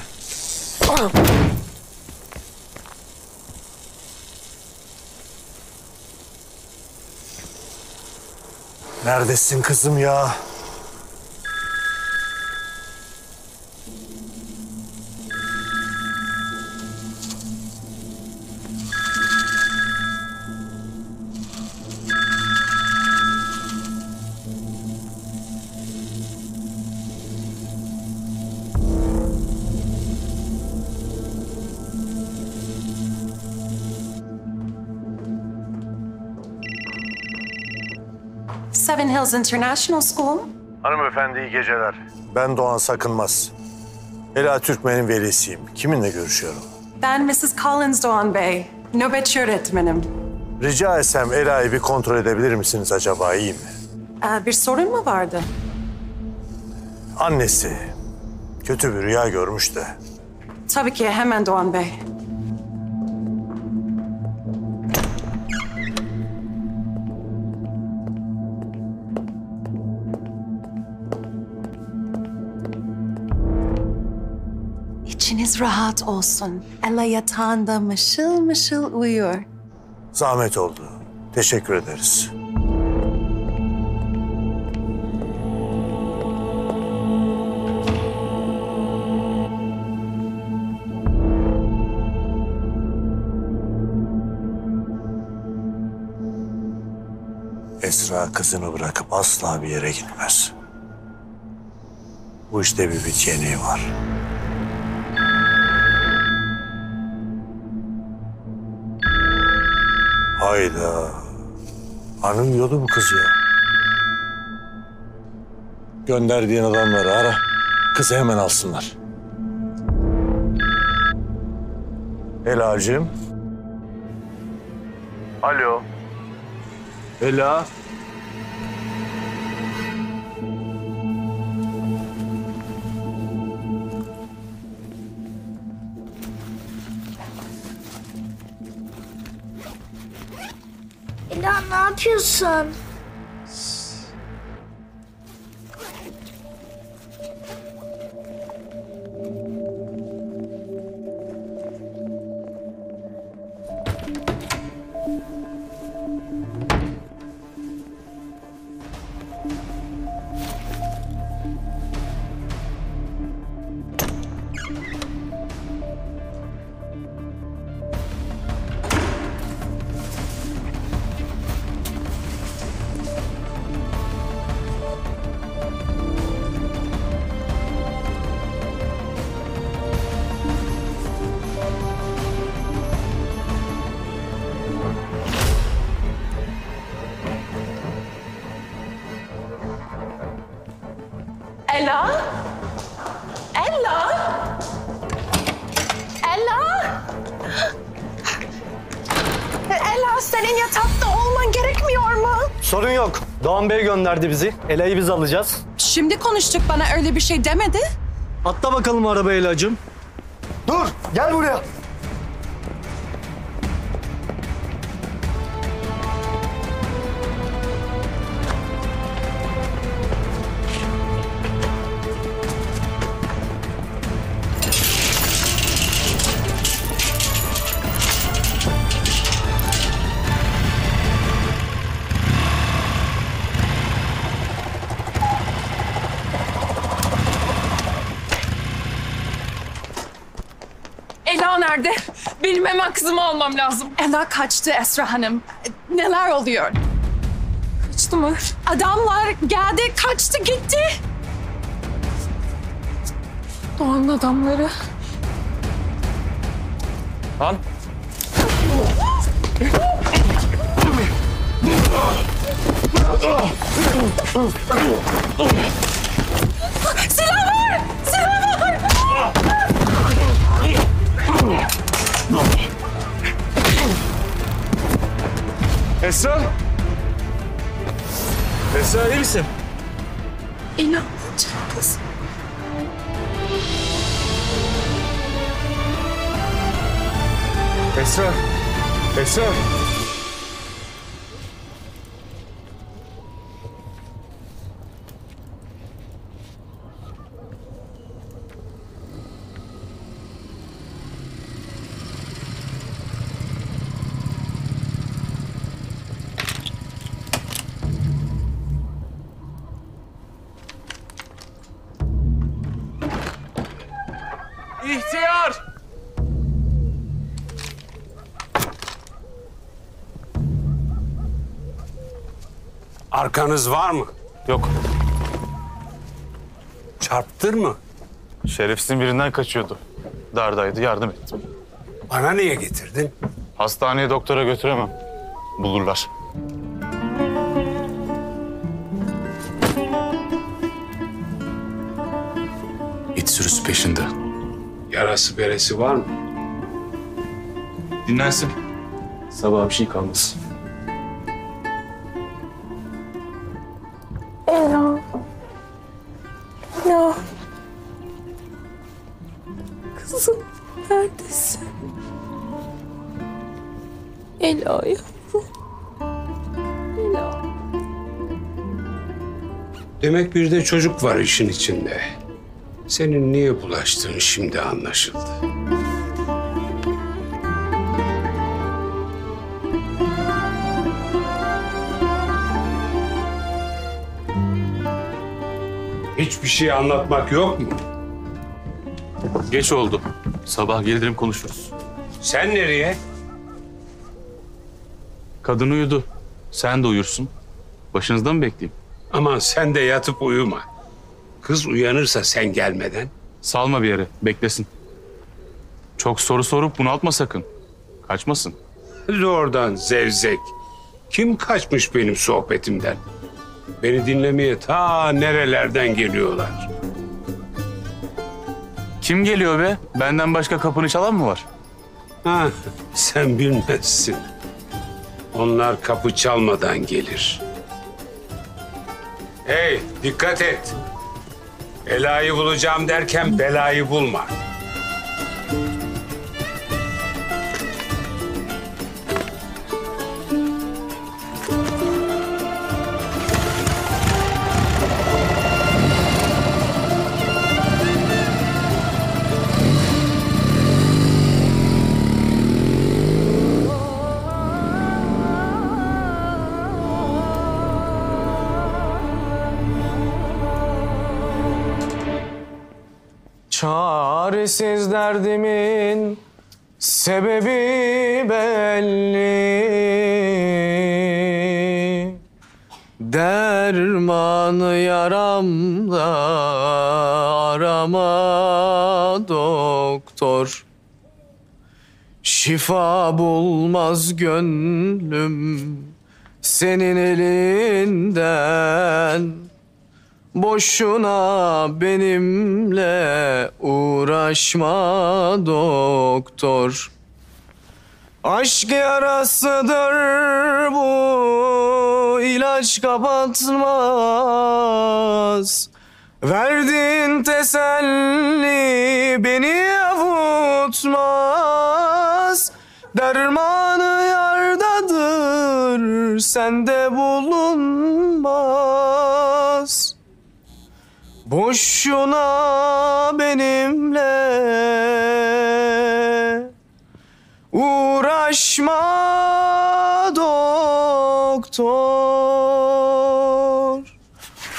Neredesin kızım ya? Hills International School. Hanımefendi iyi geceler. Ben Doğan Sakınmaz. Ela Türkmen'in velisiyim. Kiminle görüşüyorum? Ben Mrs. Collins Doğan Bey. Nöbetçi öğretmenim. Rica etsem Ela'yı bir kontrol edebilir misiniz acaba iyi mi? Ee, bir sorun mu vardı? Annesi kötü bir rüya görmüş de. Tabii ki hemen Doğan Bey. Rahat olsun. Ella yatağında mışıl mışıl uyuyor. Zahmet oldu. Teşekkür ederiz. Esra kızını bırakıp asla bir yere gitmez. Bu işte bir bit yeniği var. Hayda. Anılıyordu bu kız ya. Gönderdiğin adamları ara. Kızı hemen alsınlar. Ela'cığım. Alo. Ela. Ela ne yapıyorsun? Gönderdi bizi. Ela'yı biz alacağız. Şimdi konuştuk bana öyle bir şey demedi. Atla bakalım arabaya Ela'cığım. Dur, gel buraya. Almam lazım. Ela kaçtı Esra Hanım. Neler oluyor? Kaçtı mı? Adamlar geldi, kaçtı gitti. Doğan'ın adamları. Lan. Esra. Arkanız var mı? Yok. Çarptın mı? Şerefsizin birinden kaçıyordu. Dardaydı yardım ettim. Bana niye getirdin? Hastaneye doktora götüremem. Bulurlar. İt sürüsü peşinde. Yarası beresi var mı? Dinlensin. Sabah bir şey kalmaz. Bir de çocuk var işin içinde. Senin niye bulaştığın şimdi anlaşıldı. Hiçbir şey anlatmak yok mu? Geç oldu. Sabah gelirim konuşuruz. Sen nereye? Kadın uyudu. Sen de uyursun. Başınızda mı bekleyeyim? Aman sen de yatıp uyuma. Kız uyanırsa sen gelmeden. Salma bir yere. Beklesin. Çok soru sorup bunaltma sakın. Kaçmasın. Hadi oradan zevzek. Kim kaçmış benim sohbetimden? Beni dinlemeye ta nerelerden geliyorlar. Kim geliyor be? Benden başka kapını çalan mı var? Ha, sen bilmezsin. Onlar kapı çalmadan gelir. Hey, dikkat et. Ela'yı bulacağım derken belayı bulma. Çaresiz derdimin sebebi belli. Dermanı yaramda arama doktor. Şifa bulmaz gönlüm senin elinden Boşuna benimle uğraşma doktor. Aşk yarasıdır bu ilaç kapatmaz. Verdin teselli beni avutmaz. Dermanı yardadır sende bulunmaz. Boşuna benimle uğraşma doktor.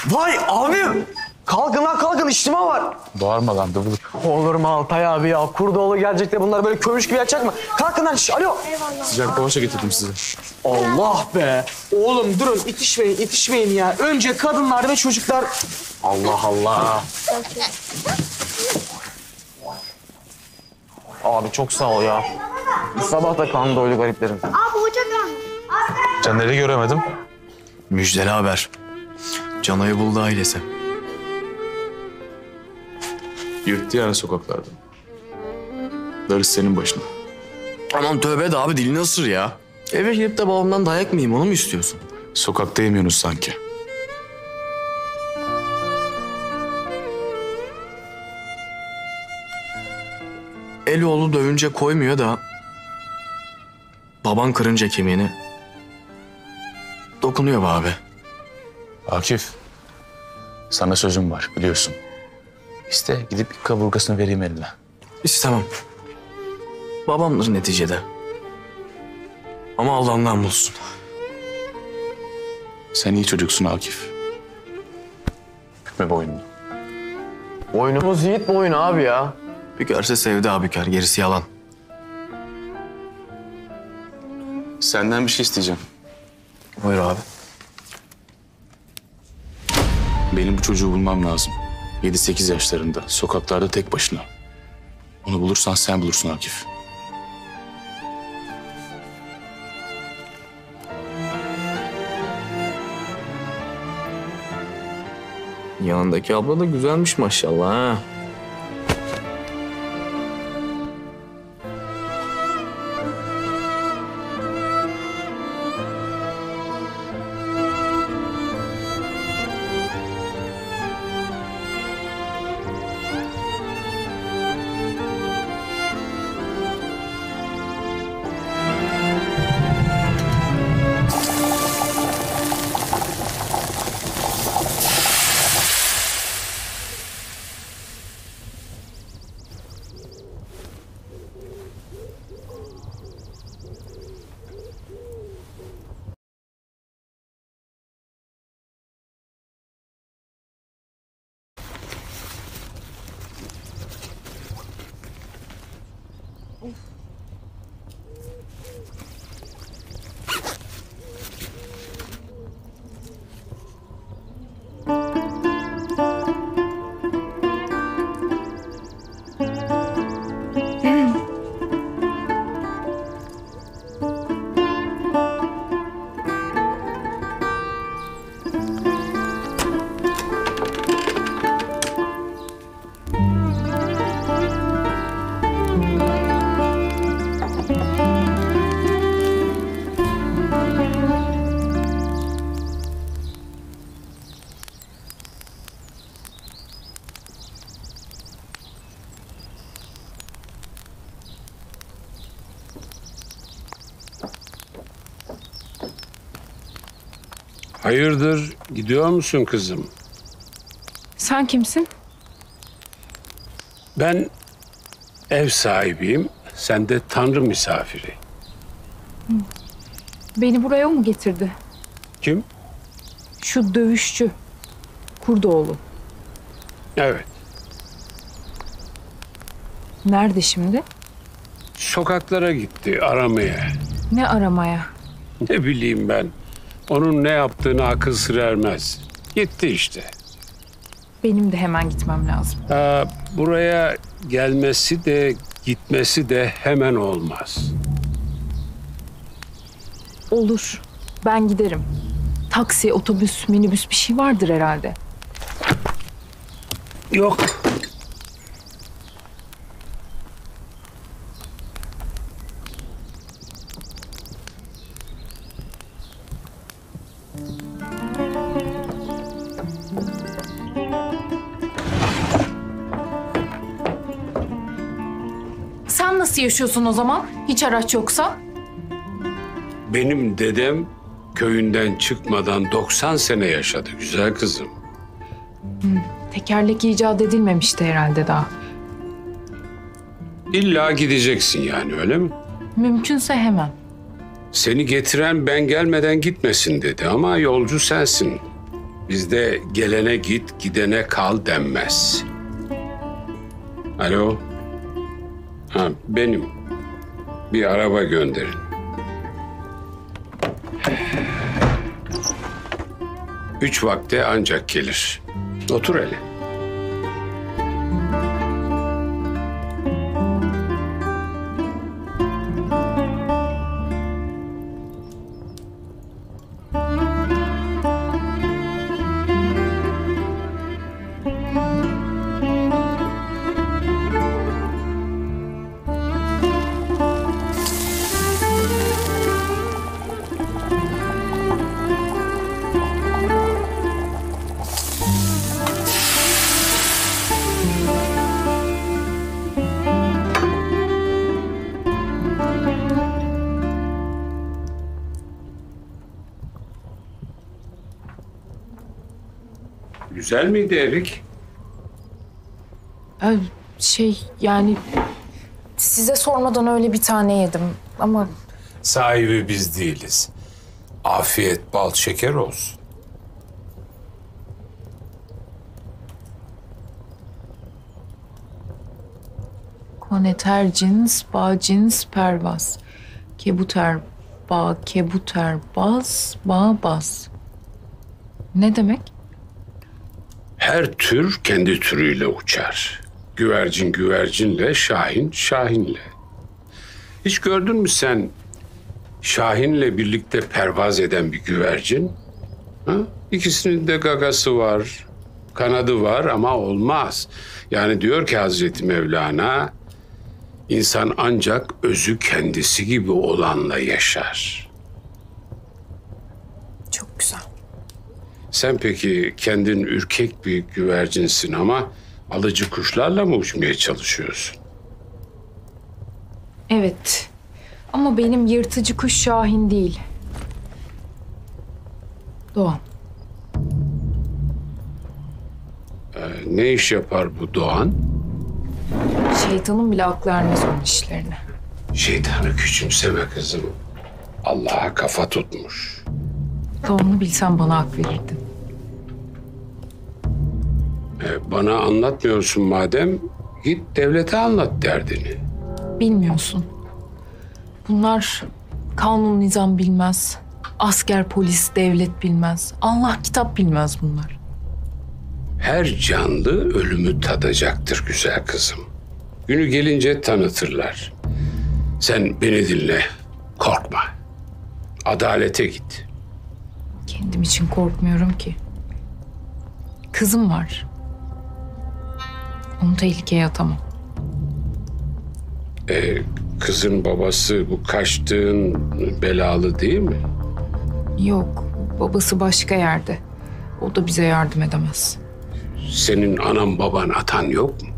Vay abim! Kalkın lan kalkın. içtima var. Bağırma lan dıvılık. Olur mu Altay abi ya? Kurdoğlu gelecek de bunlar böyle kömüş gibi yatacak mı? Kalkın lan şş, alo. Sıcak poğaça getirdim size. Allah be. Oğlum durun itişmeyin itişmeyin ya. Önce kadınlar ve çocuklar. Allah Allah. Abi çok sağ ol ya. Sabah da kan doydu gariplerim. Abi hoca. Caner'i göremedim. Müjdeli haber. Canayı buldu ailesi. Yırttı yani sokaklarda. Darısı senin başına. Aman tövbe de abi dilini ısır ya. Eve girip de babamdan dayak mı yiyeyim onu mu istiyorsun? Sokakta yemiyorsunuz sanki. Eloğlu dövünce koymuyor da... Baban kırınca kemiğini... Dokunuyor be abi. Akif. Sana sözüm var biliyorsun. İste gidip bir kaburgasını vereyim eline. İstemem. Babamdır neticede. Ama Allah'ından bulsun. Sen iyi çocuksun Akif. Bükme boynunu. Boynumuz yiğit boynu abi ya. Bükerse sevdi abi büker. Gerisi yalan. Senden bir şey isteyeceğim. Buyur abi. Benim bu çocuğu bulmam lazım. 7-8 yaşlarında, sokaklarda tek başına. Onu bulursan sen bulursun Akif. Yanındaki abla da güzelmiş maşallah ha. Hayırdır gidiyor musun kızım? Sen kimsin? Ben ev sahibiyim. Sen de tanrı misafiri. Beni buraya o mu getirdi? Kim? Şu dövüşçü. Kurdoğlu. Evet. Nerede şimdi? Sokaklara gitti aramaya. Ne aramaya? Ne bileyim ben. Onun ne yaptığını akıl sır ermez. Gitti işte. Benim de hemen gitmem lazım. Ha, buraya gelmesi de gitmesi de hemen olmaz. Olur. Ben giderim. Taksi, otobüs, minibüs bir şey vardır herhalde. Yok. Nasıl yaşıyorsun o zaman? Hiç araç yoksa? Benim dedem köyünden çıkmadan 90 sene yaşadı güzel kızım. Tekerlek icat edilmemişti herhalde daha. İlla gideceksin yani öyle mi? Mümkünse hemen. Seni getiren ben gelmeden gitmesin dedi ama yolcu sensin. Bizde gelene git, gidene kal denmez. Alo? Ha, benim. Bir araba gönderin. Üç vakte ancak gelir. Otur hele. Güzel miydi Erik? Ay, şey yani size sormadan öyle bir tane yedim ama Sahibi biz değiliz. Afiyet bal şeker olsun. koneter cins, bağ cins, pervaz. Kebuter, bağ, kebuter, baz, bağ, baz. Ne demek? Her tür kendi türüyle uçar. Güvercin güvercinle, şahin şahinle. Hiç gördün mü sen şahinle birlikte pervaz eden bir güvercin? Ha? İkisinin de gagası var, kanadı var ama olmaz. Yani diyor ki Hazreti Mevlana, insan ancak özü kendisi gibi olanla yaşar. Çok güzel. Sen peki kendin ürkek bir güvercinsin ama alıcı kuşlarla mı uçmaya çalışıyorsun? Evet. Ama benim yırtıcı kuş Şahin değil. Doğan. Ee, ne iş yapar bu Doğan? Şeytanın bile aklı ermez onun işlerine. Şeytanı küçümseme kızım. Allah'a kafa tutmuş. Doğan'ı bilsen bana hak verirdin. Ee, bana anlatmıyorsun madem git devlete anlat derdini. Bilmiyorsun. Bunlar kanun nizam bilmez. Asker, polis, devlet bilmez. Allah kitap bilmez bunlar. Her canlı ölümü tadacaktır güzel kızım. Günü gelince tanıtırlar. Sen beni dinle, korkma. Adalete git. Kendim için korkmuyorum ki. Kızım var. Onu tehlikeye atamam. Ee, kızın babası bu kaçtığın belalı değil mi? Yok, babası başka yerde. O da bize yardım edemez. Senin anan baban atan yok mu?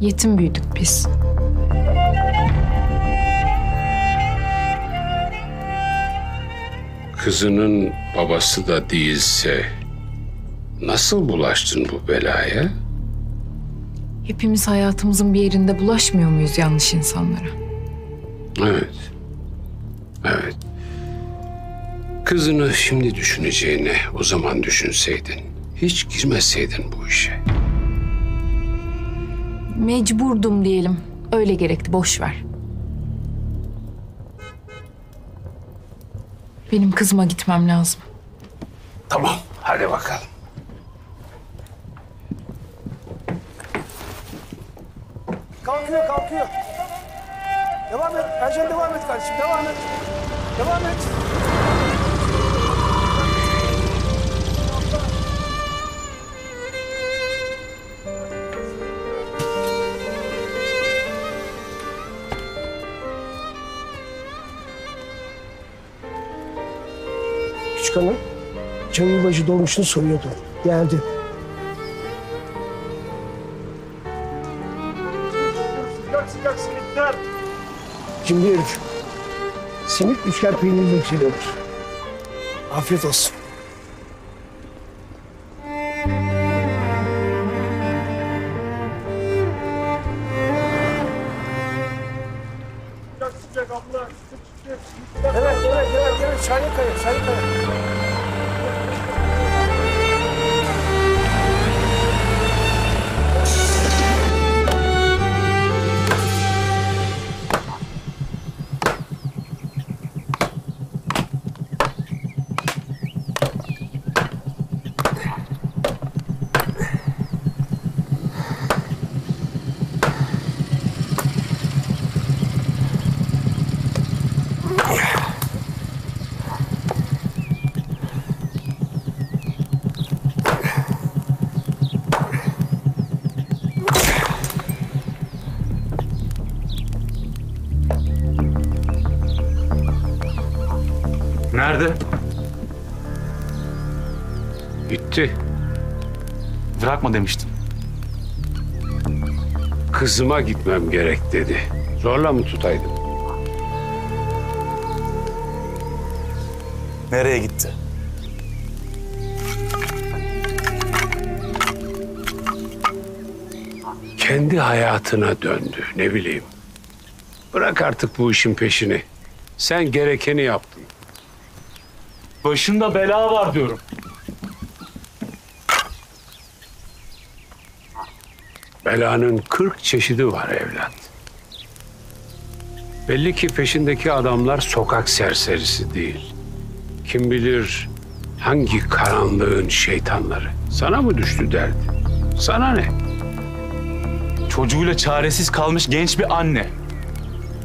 Yetim büyüdük biz. Kızının babası da değilse nasıl bulaştın bu belaya? Hepimiz hayatımızın bir yerinde bulaşmıyor muyuz yanlış insanlara? Evet. Evet. Kızını şimdi düşüneceğine o zaman düşünseydin. Hiç girmeseydin bu işe. Mecburdum diyelim. Öyle gerekti, boş ver. Benim kızıma gitmem lazım. Tamam, hadi bakalım. Kalkıyor kalkıyor. Devam et. Ercan devam et kardeşim. Devam et. Devam et. Can Yılbaşı dolmuşunu soruyordu. Geldi. Sıcak simitler. Şimdi herif. Simit üçgen peynirle yükseliyormuş. Afiyet olsun. Bırakma demiştin. Kızıma gitmem gerek dedi. Zorla mı tutaydım? Nereye gitti? Kendi hayatına döndü ne bileyim. Bırak artık bu işin peşini. Sen gerekeni yaptın. Başında bela var diyorum. Belanın 40 çeşidi var evlat. Belli ki peşindeki adamlar sokak serserisi değil. Kim bilir hangi karanlığın şeytanları. Sana mı düştü derdi? Sana ne? Çocuğuyla çaresiz kalmış genç bir anne.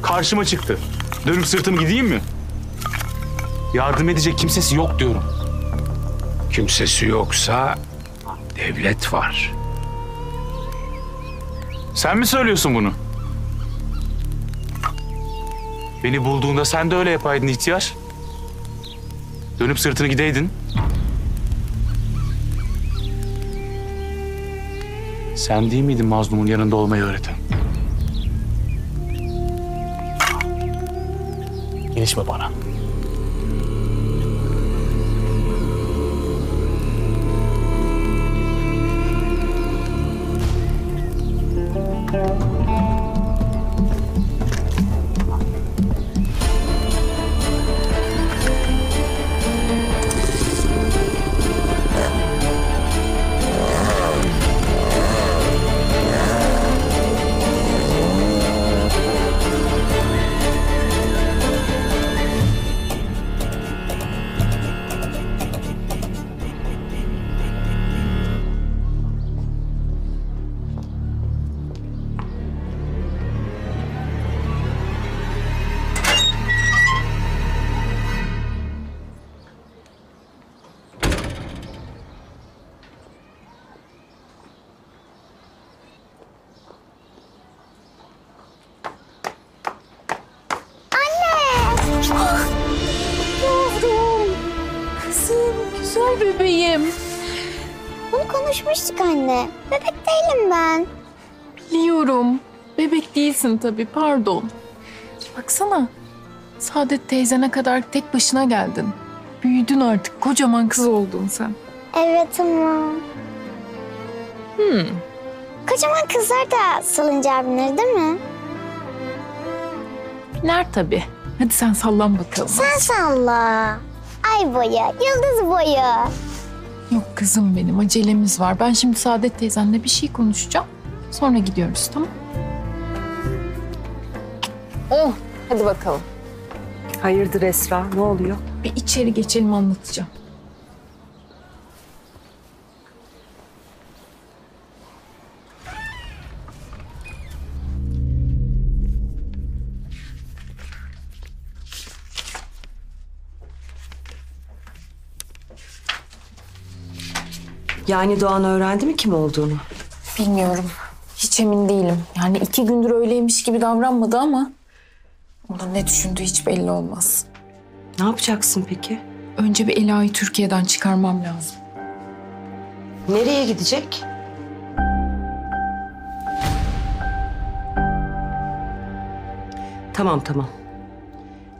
Karşıma çıktı. Dönüp sırtımı gideyim mi? Yardım edecek kimsesi yok diyorum. Kimsesi yoksa devlet var. Sen mi söylüyorsun bunu? Beni bulduğunda sen de öyle yapaydın ihtiyar. Dönüp sırtını gideydin. Sen değil miydin mazlumun yanında olmayı öğreten? Gelişme bana. Değilsin tabii, pardon. Baksana. Saadet teyzene kadar tek başına geldin. Büyüdün artık, kocaman kız oldun sen. Evet ama. Hmm. Kocaman kızlar da salıncağa biner değil mi? Biner tabii. Hadi sen sallan bakalım. Sen salla. Ay boyu, yıldız boyu. Yok kızım benim, acelemiz var. Ben şimdi Saadet teyzenle bir şey konuşacağım. Sonra gidiyoruz, tamam? Oh, hadi bakalım. Hayırdır Esra, ne oluyor? Bir içeri geçelim anlatacağım. Yani Doğan öğrendi mi kim olduğunu? Bilmiyorum. Hiç emin değilim. Yani iki gündür öyleymiş gibi davranmadı ama... ...onun ne düşündüğü hiç belli olmaz. Ne yapacaksın peki? Önce bir Ela'yı Türkiye'den çıkarmam lazım. Nereye gidecek? Tamam tamam.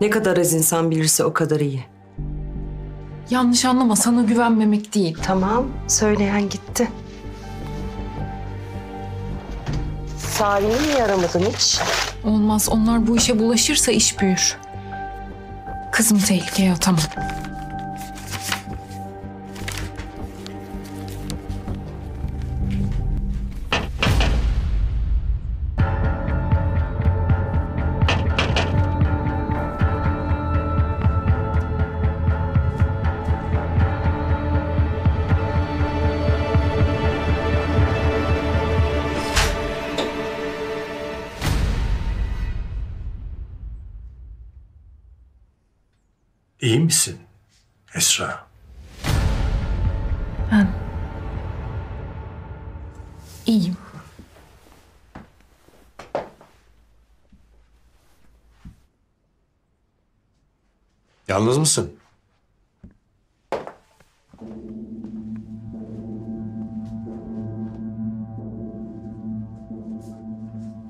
Ne kadar az insan bilirse o kadar iyi. Yanlış anlama sana güvenmemek değil. Tamam söyleyen gitti. Salim'i niye aramadın hiç? Olmaz. Onlar bu işe bulaşırsa iş büyür. Kızım tehlikeye atamam. değil misin Esra? Ben iyiyim. Yalnız mısın?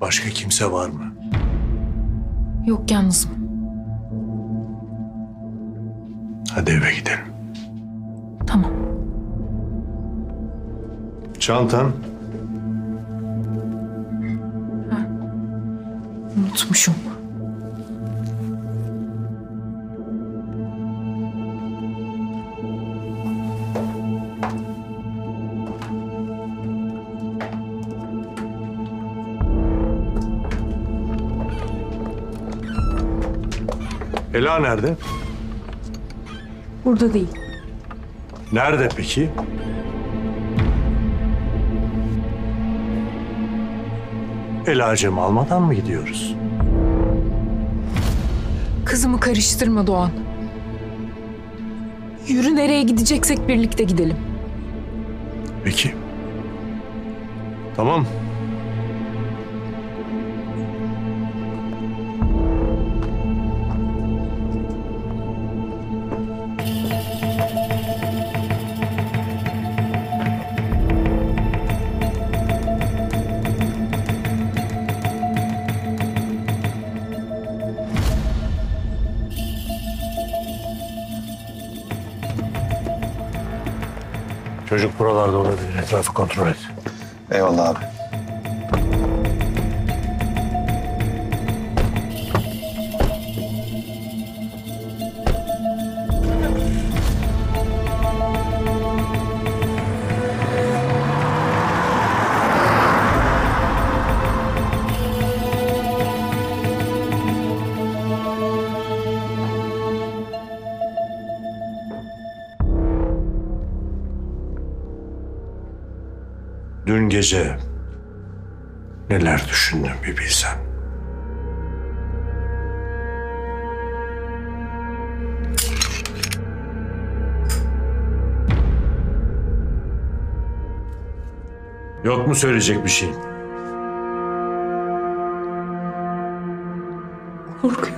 Başka kimse var mı? Yok yalnızım. Hadi eve gidelim. Tamam. Çantan. Unutmuşum. Ela nerede? Burada değil. Nerede peki? Ela'cığım almadan mı gidiyoruz? Kızımı karıştırma Doğan. Yürü nereye gideceksek birlikte gidelim. Peki. Tamam. Çocuk buralarda olabilir. Etrafı kontrol et. Eyvallah abi. Gece neler düşündüm bir bilsen. Yok mu söyleyecek bir şey? Korkuyorum.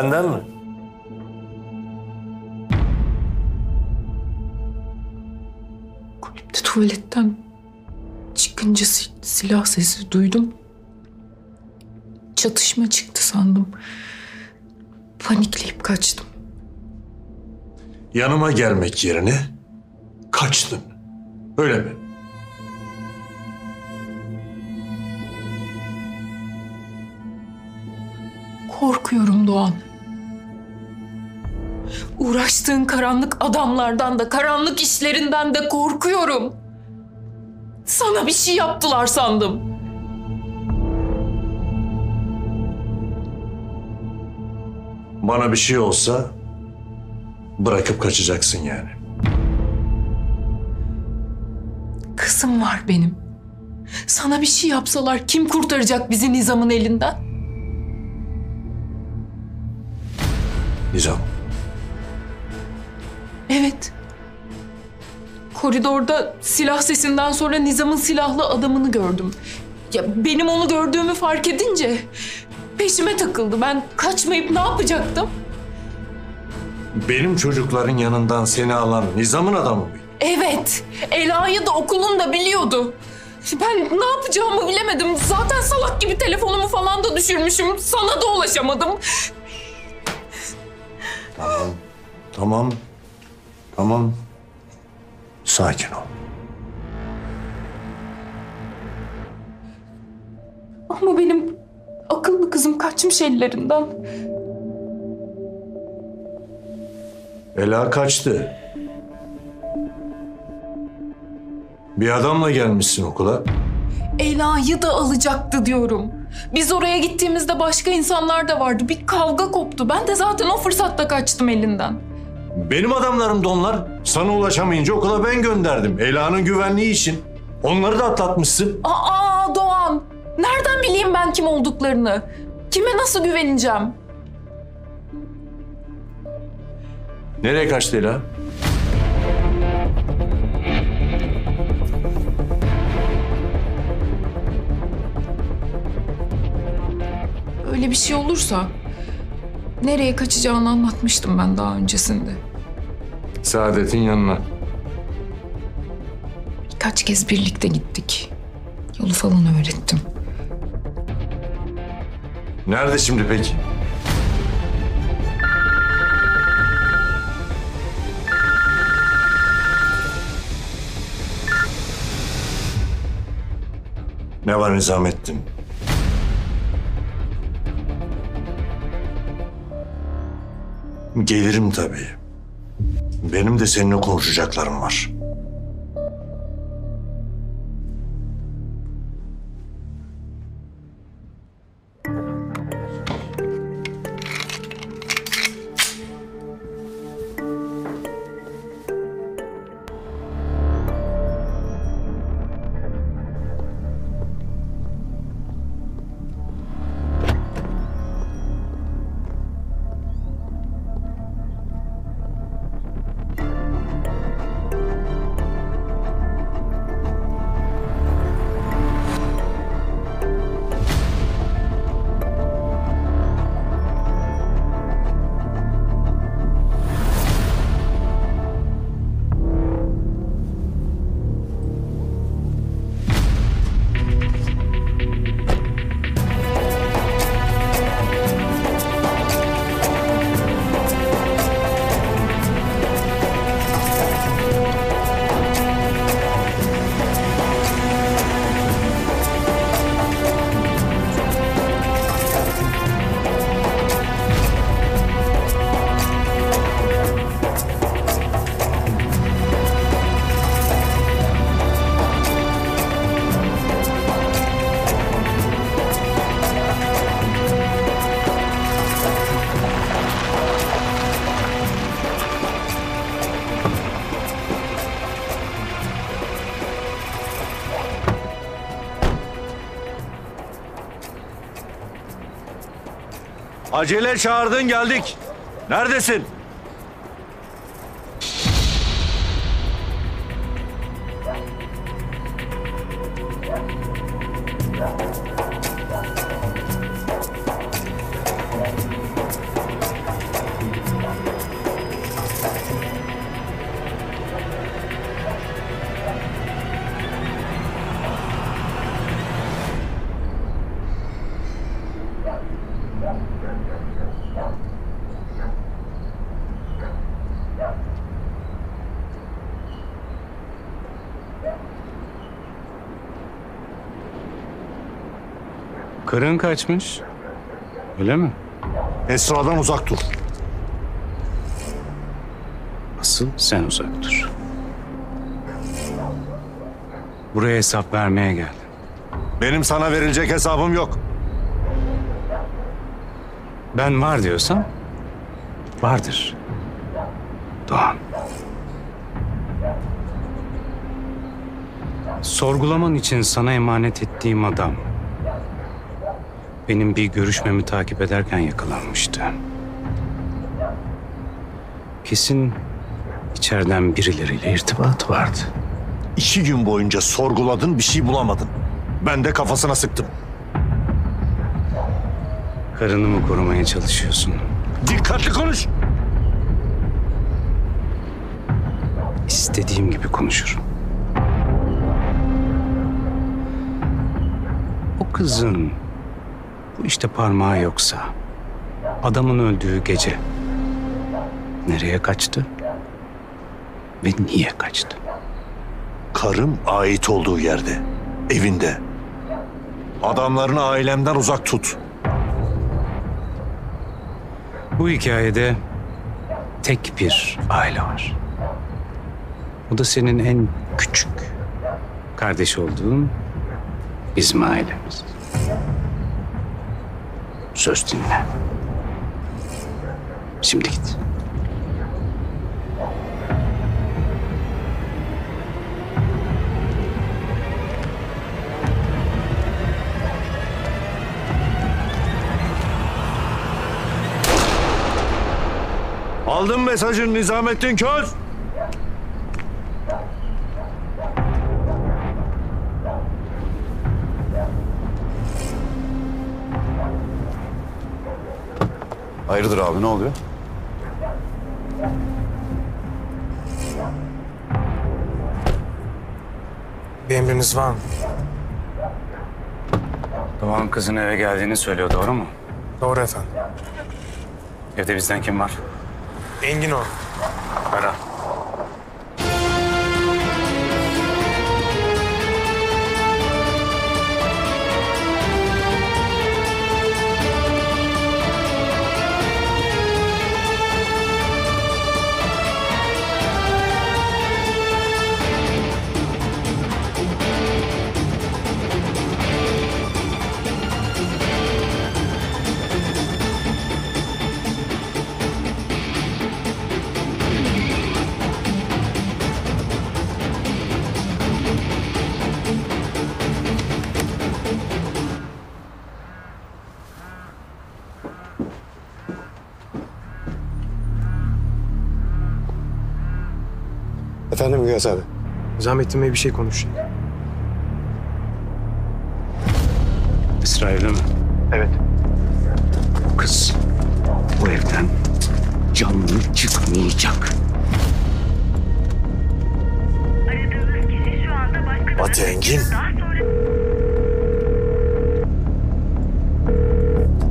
Benden mi? Kulüpte tuvaletten çıkınca si- silah sesi duydum. Çatışma çıktı sandım. Panikleyip kaçtım. Yanıma gelmek yerine kaçtın. Öyle mi? Korkuyorum Doğan. Uğraştığın karanlık adamlardan da, karanlık işlerinden de korkuyorum. Sana bir şey yaptılar sandım. Bana bir şey olsa bırakıp kaçacaksın yani. Kızım var benim. Sana bir şey yapsalar kim kurtaracak bizi Nizam'ın elinden? Nizam. Evet. Koridorda silah sesinden sonra Nizam'ın silahlı adamını gördüm. Ya benim onu gördüğümü fark edince peşime takıldı. Ben kaçmayıp ne yapacaktım? Benim çocukların yanından seni alan Nizam'ın adamı mıydı? Evet. Ela'yı da okulunda biliyordu. Ben ne yapacağımı bilemedim. Zaten salak gibi telefonumu falan da düşürmüşüm. Sana da ulaşamadım. Tamam. Tamam. Tamam. Sakin ol. Ama benim akıllı kızım kaçmış ellerinden. Ela kaçtı. Bir adamla gelmişsin okula. Ela'yı da alacaktı diyorum. Biz oraya gittiğimizde başka insanlar da vardı. Bir kavga koptu. Ben de zaten o fırsatta kaçtım elinden. Benim adamlarım da onlar. Sana ulaşamayınca okula ben gönderdim. Ela'nın güvenliği için. Onları da atlatmışsın. Aa Doğan! Nereden bileyim ben kim olduklarını? Kime nasıl güveneceğim? Nereye kaçtı Ela? Öyle öyle bir şey olursa nereye kaçacağını anlatmıştım ben daha öncesinde. Saadet'in yanına. Kaç kez birlikte gittik. Yolu falan öğrettim. Nerede şimdi peki? Ne var Nizamettin? Gelirim tabii. Benim de seninle konuşacaklarım var. Acele çağırdın geldik. Neredesin? Karın kaçmış. Öyle mi? Esra'dan uzak dur. Asıl sen uzak dur. Buraya hesap vermeye geldim. Benim sana verilecek hesabım yok. Ben var diyorsam vardır. Doğan. Sorgulaman için sana emanet ettiğim adam benim bir görüşmemi takip ederken yakalanmıştı. Kesin içeriden birileriyle irtibat vardı. İki gün boyunca sorguladın bir şey bulamadın. Ben de kafasına sıktım. Karını mı korumaya çalışıyorsun? Dikkatli konuş. İstediğim gibi konuşurum. O kızın bu işte parmağı yoksa adamın öldüğü gece nereye kaçtı ve niye kaçtı? Karım ait olduğu yerde. Evinde. Adamlarını ailemden uzak tut. Bu hikayede tek bir aile var. O da senin en küçük kardeş olduğun bizim ailemiz. Söz dinle. Şimdi git. Aldın mesajın Nizamettin Köz. Hayırdır abi ne oluyor? Bir emriniz var mı? Doğan kızın eve geldiğini söylüyor doğru mu? Doğru efendim. Evde bizden kim var? Engin o. Ara. Nizamettin Bey bir şey konuşuyor. İsrail'de mi? Evet. Bu kız bu evden canlı çıkmayacak. Batı Engin.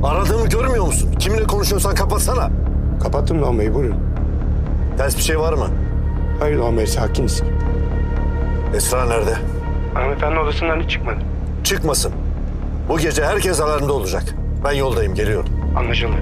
Aradığımı görmüyor musun? Kiminle konuşuyorsan kapatsana. Kapattım Doğan Bey buyurun. Ters bir şey var mı? Hayır Doğan Bey sakiniz. Esra nerede? Hanımefendi odasından hiç çıkmadı. Çıkmasın. Bu gece herkes alarmda olacak. Ben yoldayım, geliyorum. Anlaşıldı.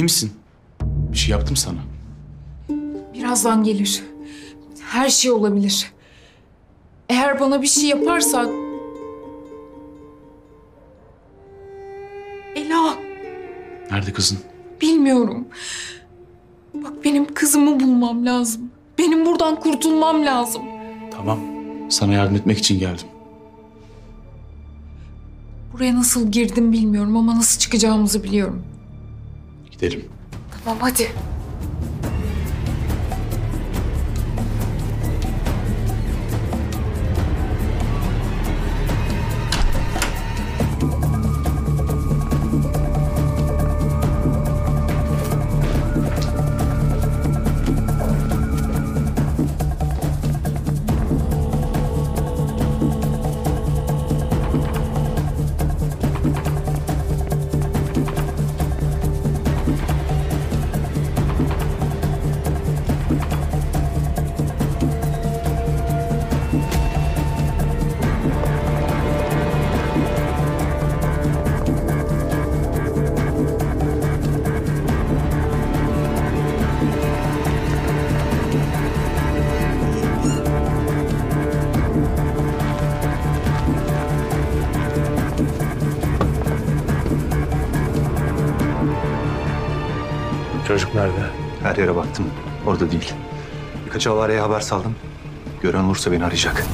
İyi misin? Bir şey yaptım sana. Birazdan gelir. Her şey olabilir. Eğer bana bir şey yaparsan... Ela, Nerede kızın? bilmiyorum. Bak benim kızımı bulmam lazım. Benim buradan kurtulmam lazım. Tamam. Sana yardım etmek için geldim. Buraya nasıl girdim bilmiyorum ama nasıl çıkacağımızı biliyorum. Gidelim. Tamam hadi. Yere baktım. Orada değil. Birkaç havareye haber saldım. Gören olursa beni arayacak.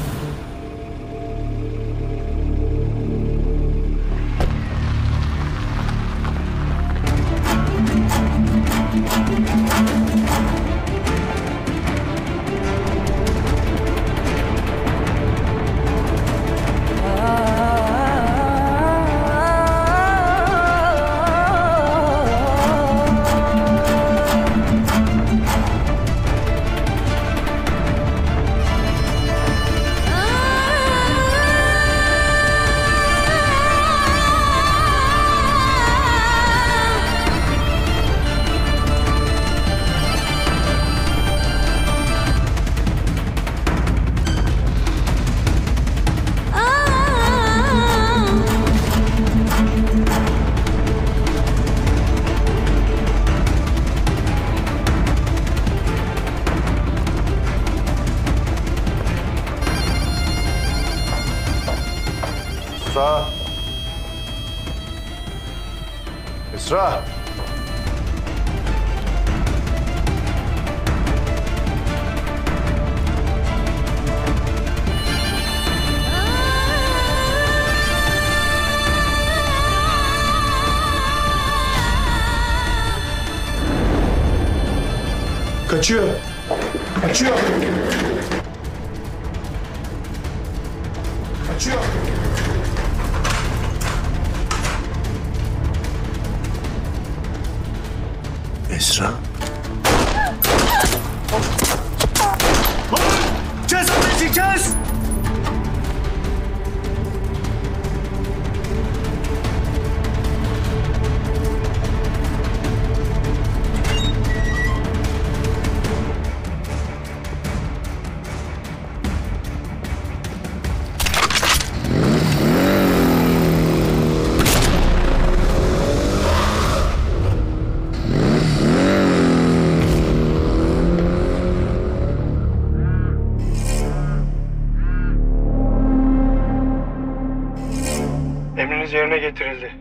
Yerine getirildi.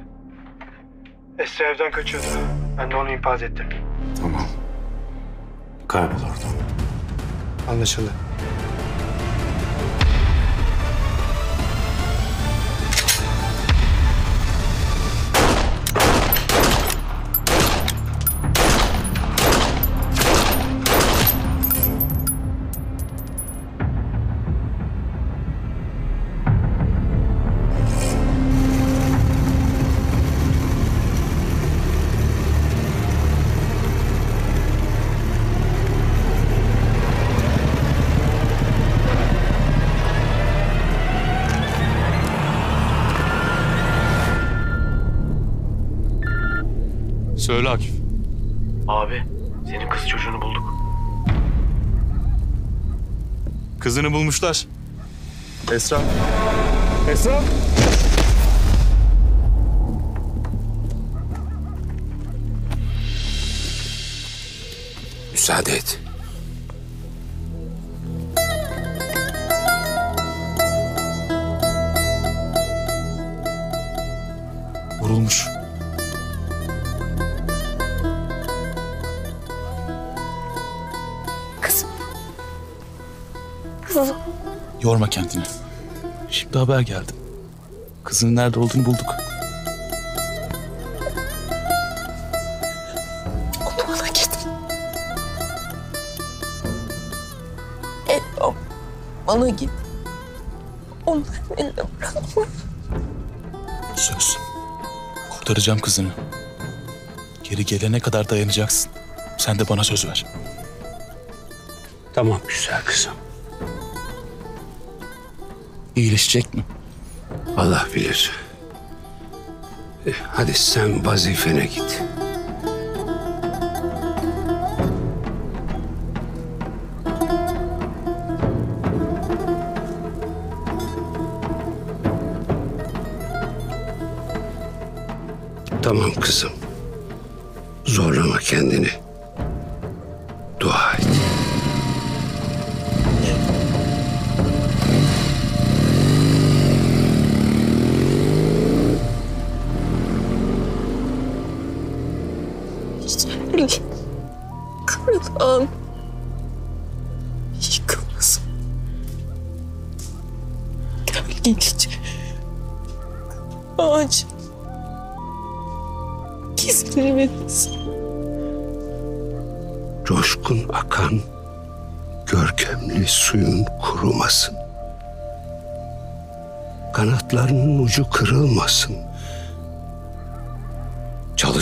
Esra evden kaçıyordu. Ben de onu infaz ettim. Tamam. Kaybol oradan. Anlaşıldı. Esra. Esra. Müsaade et. Vurulmuş. Kızım. Kızım. Yorma kendini. Şimdi haber geldi. Kızının nerede olduğunu bulduk. Onu bana getir. Elbam bana git. Onların eline bırakma. Söz. Kurtaracağım kızını. Geri gelene kadar dayanacaksın. Sen de bana söz ver. Tamam güzel kızım. İyileşecek mi? Allah bilir. Eh, Hadi sen vazifene git.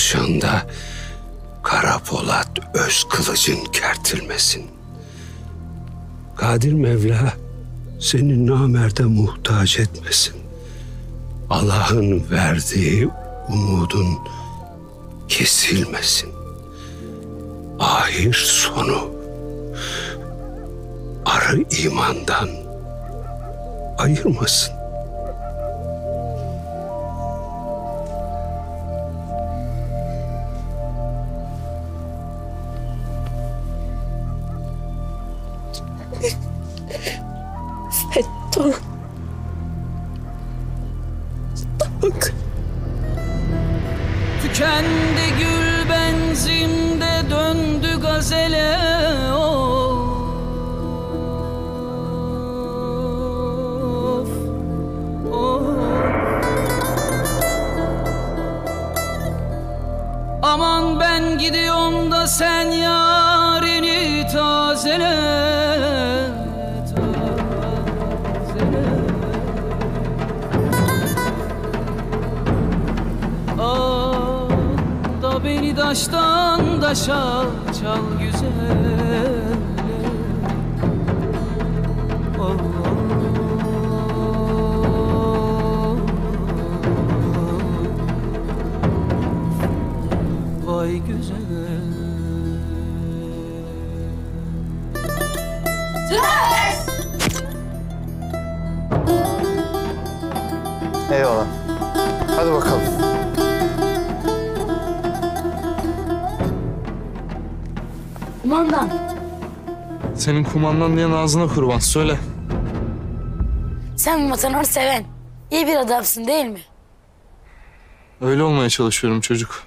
Çalışanda kara polat öz kılıcın kertilmesin. Kadir Mevla seni namerde muhtaç etmesin. Allah'ın verdiği umudun kesilmesin. Ahir sonu arı imandan ayırmasın. Kumandan diyen ağzına kurban. Söyle. Sen vatanını seven, iyi bir adamsın değil mi? Öyle olmaya çalışıyorum çocuk.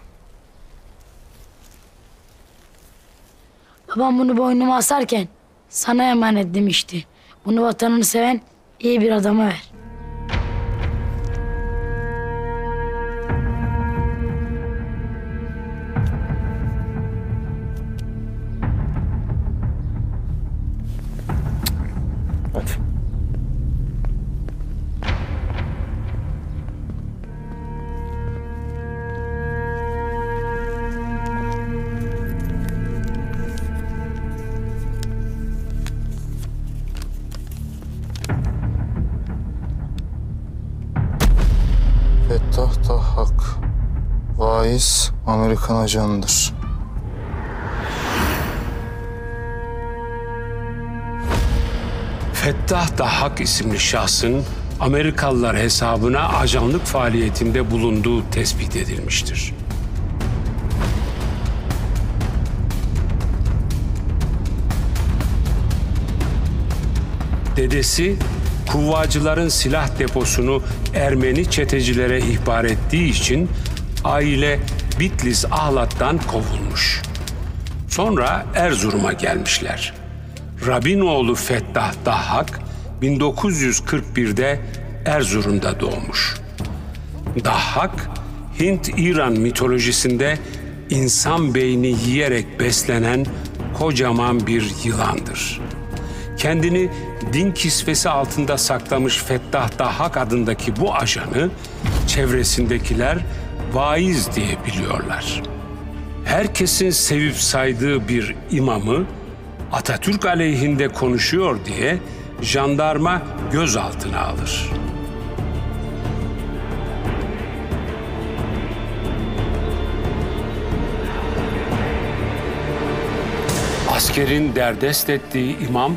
Babam bunu boynuma asarken sana emanet demişti. Bunu vatanını seven, iyi bir adama ver. Vaiz Amerikan ajanıdır. Fettah Dahak isimli şahsın Amerikalılar hesabına ajanlık faaliyetinde bulunduğu tespit edilmiştir. Dedesi kuvvacıların silah deposunu Ermeni çetecilere ihbar ettiği için aile Bitlis Ahlat'tan kovulmuş. Sonra Erzurum'a gelmişler. Rabinoğlu Fettah Dahhak 1941'de Erzurum'da doğmuş. Dahhak, Hint-İran mitolojisinde insan beyni yiyerek beslenen kocaman bir yılandır. Kendini din kisvesi altında saklamış Fettah Dahhak adındaki bu ajanı çevresindekiler vaiz diye biliyorlar. Herkesin sevip saydığı bir imamı Atatürk aleyhinde konuşuyor diye jandarma gözaltına alır. Askerin derdest ettiği imam,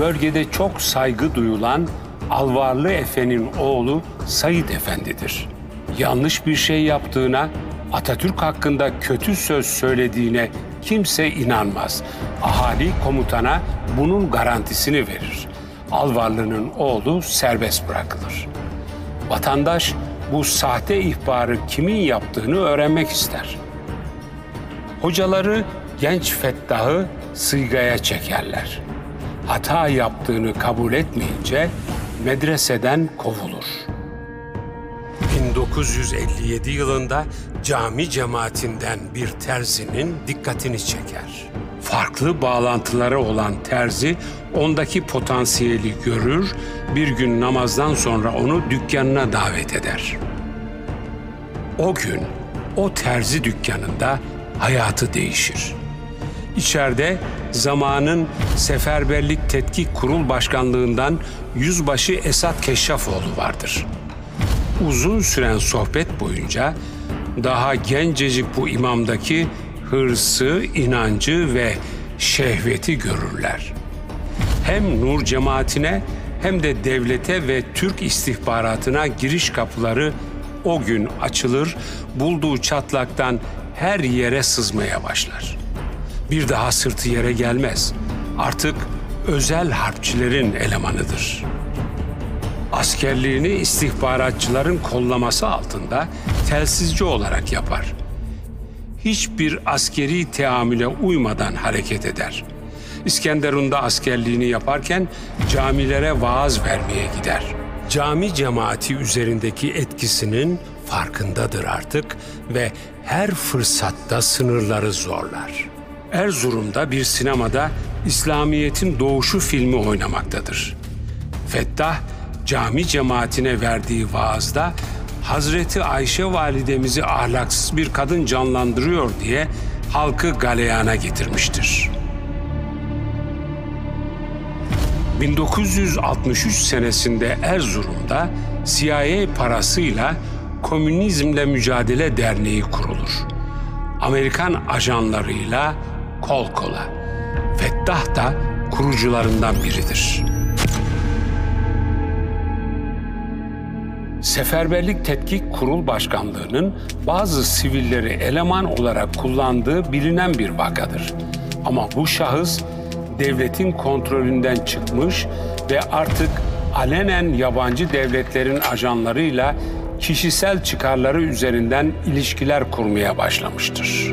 bölgede çok saygı duyulan Alvarlı Efe'nin oğlu Said Efendi'dir. Yanlış bir şey yaptığına, Atatürk hakkında kötü söz söylediğine kimse inanmaz. Ahali komutana bunun garantisini verir. Alvarlı'nın oğlu serbest bırakılır. Vatandaş bu sahte ihbarı kimin yaptığını öğrenmek ister. Hocaları genç Fettah'ı sıygaya çekerler. Hata yaptığını kabul etmeyince medreseden kovulur. 1957 yılında cami cemaatinden bir terzinin dikkatini çeker. Farklı bağlantıları olan terzi ondaki potansiyeli görür, bir gün namazdan sonra onu dükkanına davet eder. O gün o terzi dükkanında hayatı değişir. İçeride zamanın Seferberlik Tetkik Kurul Başkanlığından Yüzbaşı Esat Keşşafoğlu vardır. Uzun süren sohbet boyunca daha gencecik bu imamdaki hırsı, inancı ve şehveti görürler. Hem Nur cemaatine hem de devlete ve Türk istihbaratına giriş kapıları o gün açılır, bulduğu çatlaktan her yere sızmaya başlar. Bir daha sırtı yere gelmez. Artık özel harpçilerin elemanıdır. Askerliğini istihbaratçıların kollaması altında telsizci olarak yapar. Hiçbir askeri teamüle uymadan hareket eder. İskenderun'da askerliğini yaparken camilere vaaz vermeye gider. Cami cemaati üzerindeki etkisinin farkındadır artık ve her fırsatta sınırları zorlar. Erzurum'da bir sinemada İslamiyet'in doğuşu filmi oynamaktadır. Fettah cami cemaatine verdiği vaazda Hazreti Ayşe validemizi ahlaksız bir kadın canlandırıyor diye halkı galeyana getirmiştir. 1963 senesinde Erzurum'da CIA parasıyla Komünizmle Mücadele Derneği kurulur. Amerikan ajanlarıyla kol kola. Fettah da kurucularından biridir. Seferberlik Tetkik Kurul Başkanlığı'nın bazı sivilleri eleman olarak kullandığı bilinen bir vakadır. Ama bu şahıs devletin kontrolünden çıkmış ve artık alenen yabancı devletlerin ajanlarıyla kişisel çıkarları üzerinden ilişkiler kurmaya başlamıştır.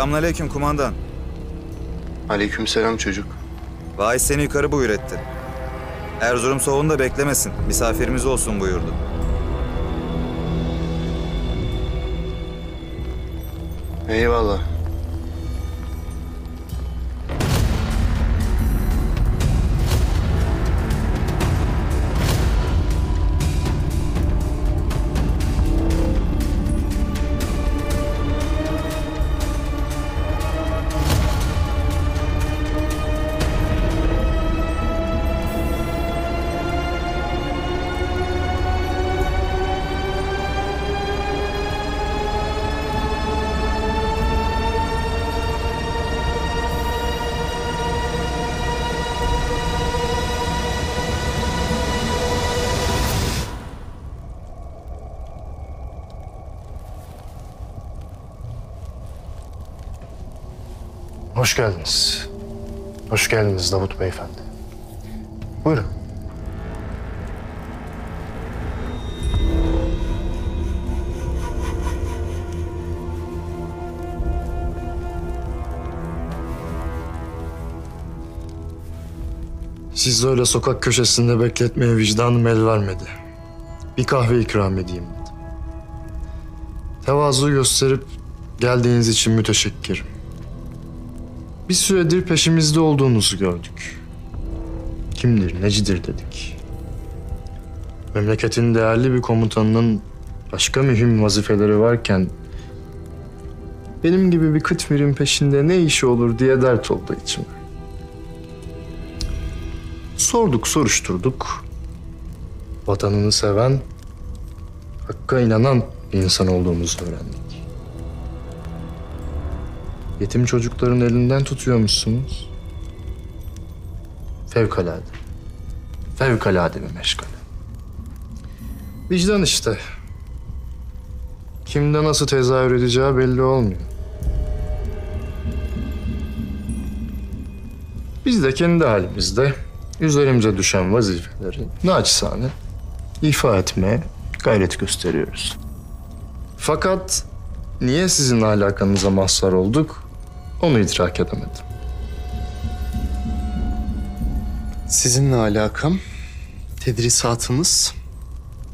Selamünaleyküm kumandan. Aleykümselam çocuk. Vay seni yukarı buyur etti. Erzurum soğuğunda beklemesin. Misafirimiz olsun buyurdu. Eyvallah. Hoş geldiniz. Hoş geldiniz Davut Beyefendi. Buyurun. Siz öyle sokak köşesinde bekletmeye vicdanım el vermedi. Bir kahve ikram edeyim dedim. Tevazu gösterip geldiğiniz için müteşekkirim. Bir süredir peşimizde olduğunuzu gördük. Kimdir, necidir dedik. Memleketin değerli bir komutanının başka mühim vazifeleri varken benim gibi bir kıtmirin peşinde ne işi olur diye dert oldu içime. Sorduk, soruşturduk. Vatanını seven, hakka inanan bir insan olduğumuzu öğrendik. Yetim çocukların elinden tutuyormuşsunuz. Fevkalade. Fevkalade bir meşgale. Vicdan işte. Kimde nasıl tezahür edeceği belli olmuyor. Biz de kendi halimizde üzerimize düşen vazifeleri naçizane ifa etmeye gayret gösteriyoruz. Fakat niye sizin alakanıza mazhar olduk onu idrak edemedim. Sizinle alakam tedrisatınız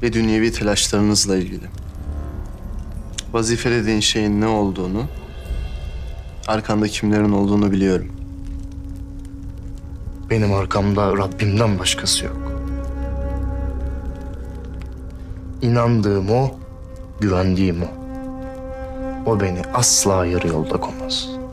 ve dünyevi telaşlarınızla ilgili. Vazife dediğin şeyin ne olduğunu, arkanda kimlerin olduğunu biliyorum. Benim arkamda Rabbimden başkası yok. İnandığım o, güvendiğim o. O beni asla yarı yolda koymaz.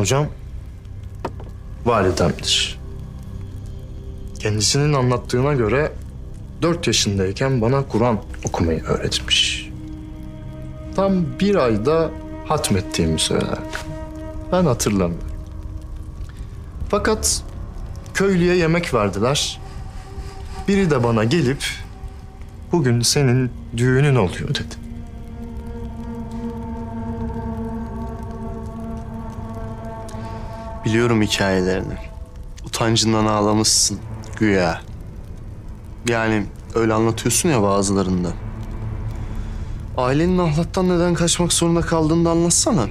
Hocam validemdir. Kendisinin anlattığına göre dört yaşındayken bana Kur'an okumayı öğretmiş. Tam bir ayda hatmettiğimi söylerdi. Ben hatırlamıyorum. Fakat köylüye yemek verdiler. Biri de bana gelip bugün senin düğünün oluyor dedi. Biliyorum hikayelerini. Utancından ağlamışsın güya. Yani öyle anlatıyorsun ya bazılarında. Ailenin ahlattan neden kaçmak zorunda kaldığını da anlatsana.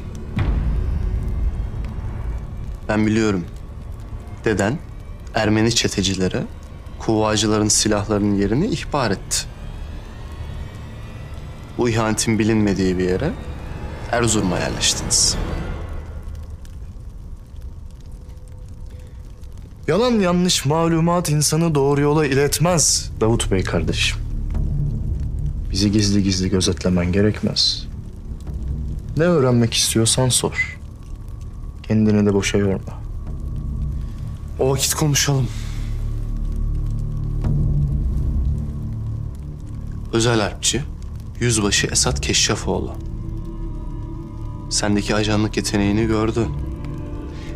Ben biliyorum. Deden Ermeni çetecilere kuvvacıların silahlarının yerini ihbar etti. Bu ihanetin bilinmediği bir yere Erzurum'a yerleştiniz. Yalan yanlış malumat insanı doğru yola iletmez Davut Bey kardeşim. Bizi gizli gizli gözetlemen gerekmez. Ne öğrenmek istiyorsan sor. Kendini de boşa yorma. O vakit konuşalım. Özel harpçi, yüzbaşı Esat Keşşafoğlu. Sendeki ajanlık yeteneğini gördü.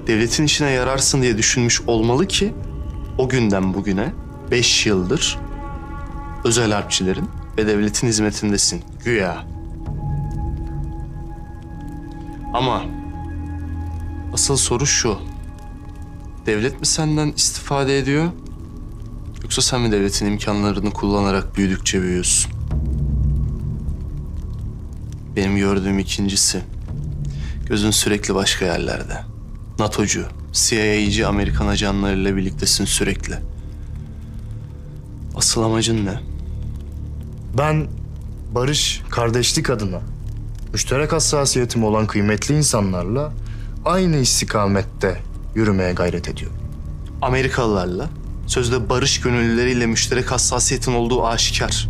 Devletin işine yararsın diye düşünmüş olmalı ki o günden bugüne beş yıldır özel harpçilerin ve devletin hizmetindesin güya. Ama asıl soru şu. Devlet mi senden istifade ediyor? Yoksa sen mi devletin imkanlarını kullanarak büyüdükçe büyüyorsun? Benim gördüğüm ikincisi. Gözün sürekli başka yerlerde. NATO'cu, CIA'ci Amerikan ajanlarıyla birliktesin sürekli. Asıl amacın ne? Ben barış, kardeşlik adına müşterek hassasiyetim olan kıymetli insanlarla aynı istikamette yürümeye gayret ediyorum. Amerikalılarla, sözde barış gönüllüleriyle müşterek hassasiyetin olduğu aşikar.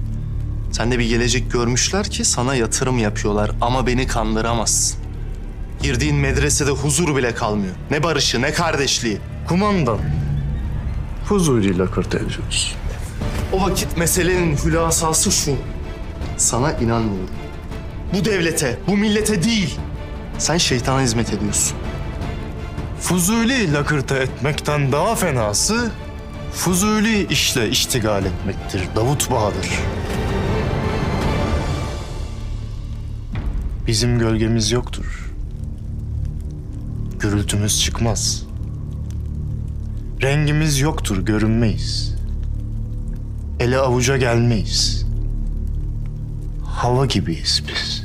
Sen de bir gelecek görmüşler ki sana yatırım yapıyorlar ama beni kandıramazsın. Girdiğin medresede huzur bile kalmıyor. Ne barışı ne kardeşliği. Kumandan, huzuruyla kırt ediyoruz. O vakit meselenin hülasası şu. Sana inanmıyorum. Bu devlete, bu millete değil. Sen şeytana hizmet ediyorsun. Fuzuli lakırta etmekten daha fenası Fuzuli işle iştigal etmektir Davut Bahadır. Bizim gölgemiz yoktur. Gürültümüz çıkmaz. Rengimiz yoktur, görünmeyiz. Ele avuca gelmeyiz. Hava gibiyiz biz.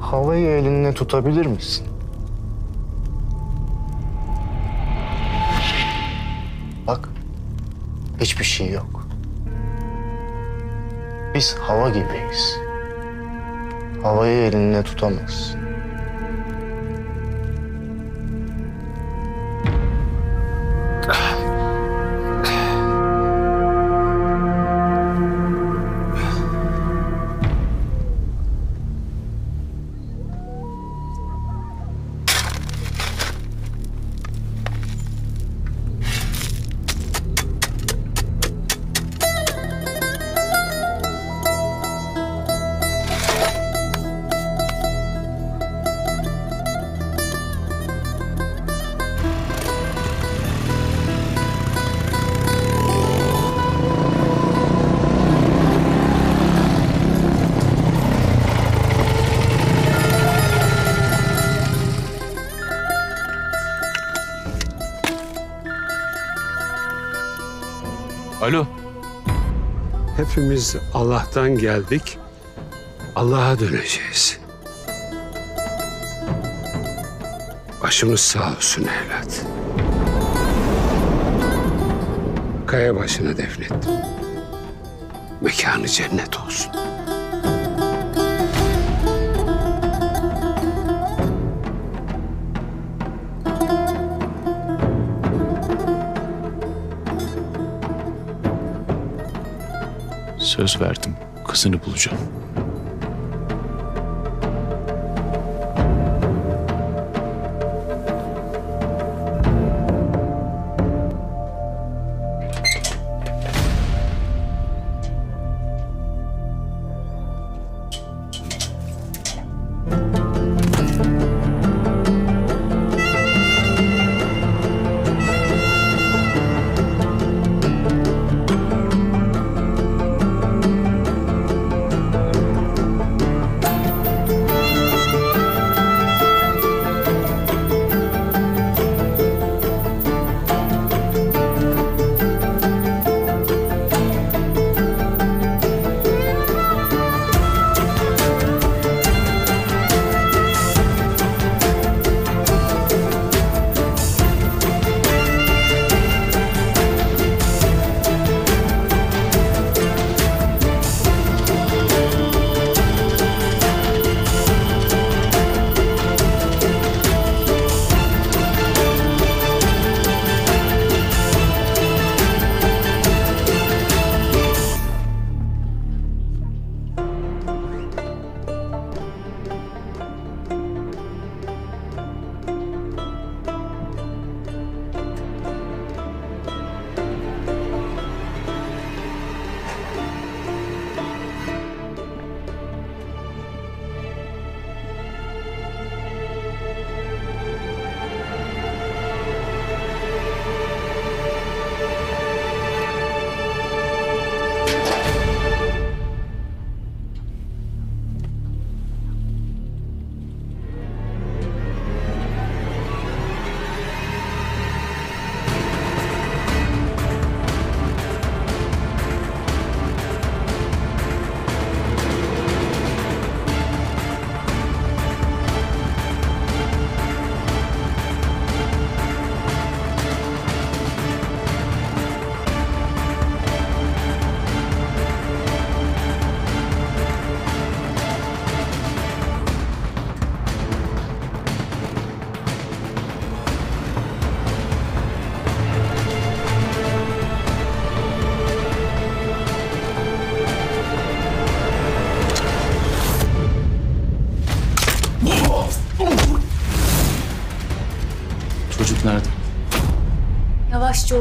Havayı elinle tutabilir misin? Bak, hiçbir şey yok. Biz hava gibiyiz. Havayı elinle tutamazsın. Hepimiz Allah'tan geldik. Allah'a döneceğiz. Başımız sağ olsun evlat. Kaya başına defnettim. Mekanı cennet olsun. Söz verdim. Kızını bulacağım.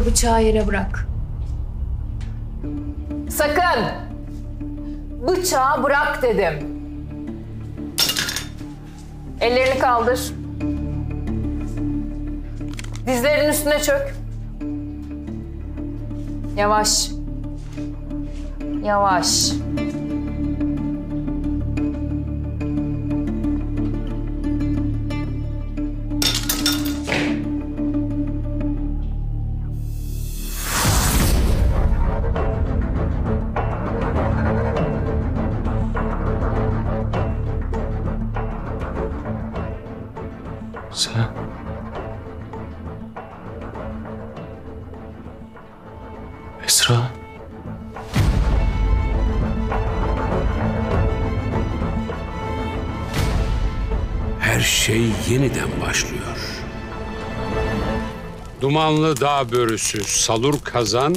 O bıçağı yere bırak. Sakın! Bıçağı bırak dedim. Ellerini kaldır. Dizlerin üstüne çök. Yavaş. Yavaş. Dumanlı dağ börüsü Salur Kazan,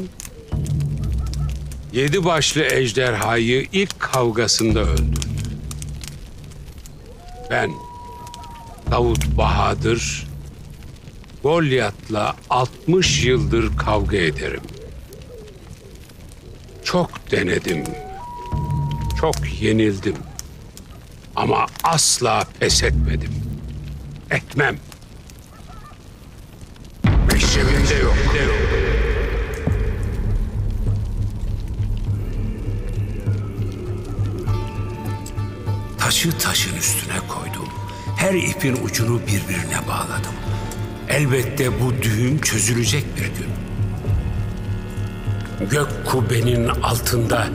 yedi başlı ejderhayı ilk kavgasında öldürdü. Ben, Davut Bahadır, Golyat'la 60 yıldır kavga ederim. Çok denedim, çok yenildim. Ama asla pes etmedim. Etmem. Meşrebimde yok. Taşı taşın üstüne koydum. Her ipin ucunu birbirine bağladım. Elbette bu düğüm çözülecek bir gün. Gök kubbenin altında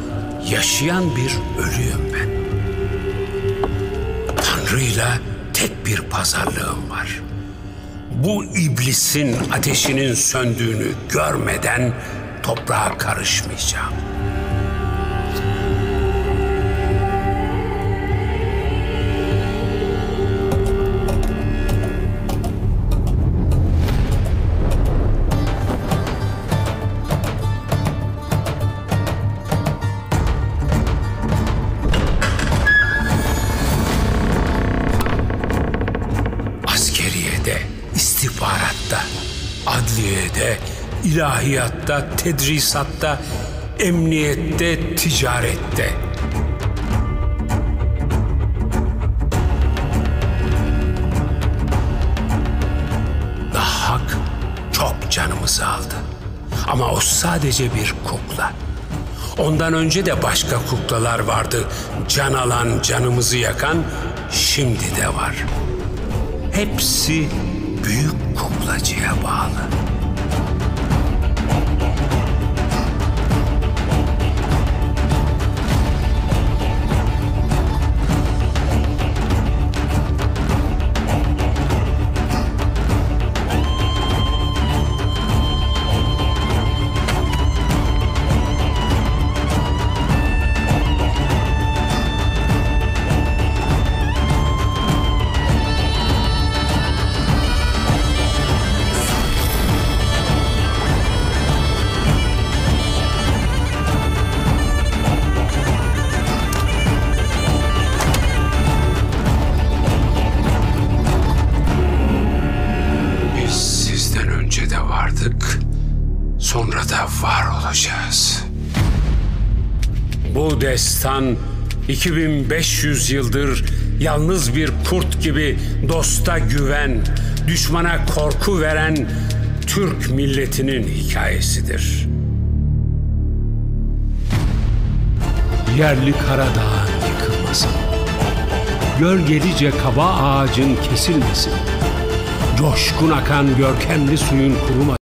yaşayan bir ölüyüm ben. Tanrı'yla tek bir pazarlığım var. Bu iblisin ateşinin söndüğünü görmeden toprağa karışmayacağım. İlahiyatta, tedrisatta, emniyette, ticarette. Dahak çok canımızı aldı. Ama o sadece bir kukla. Ondan önce de başka kuklalar vardı. Can alan, canımızı yakan şimdi de var. Hepsi büyük kuklacıya bağlı. 2500 yıldır yalnız bir kurt gibi dosta güven, düşmana korku veren Türk milletinin hikayesidir. Yerli Karadağ'ın yıkılmasın. Gölgelice kaba ağacın kesilmesin. Coşkun akan görkemli suyun kurumasın.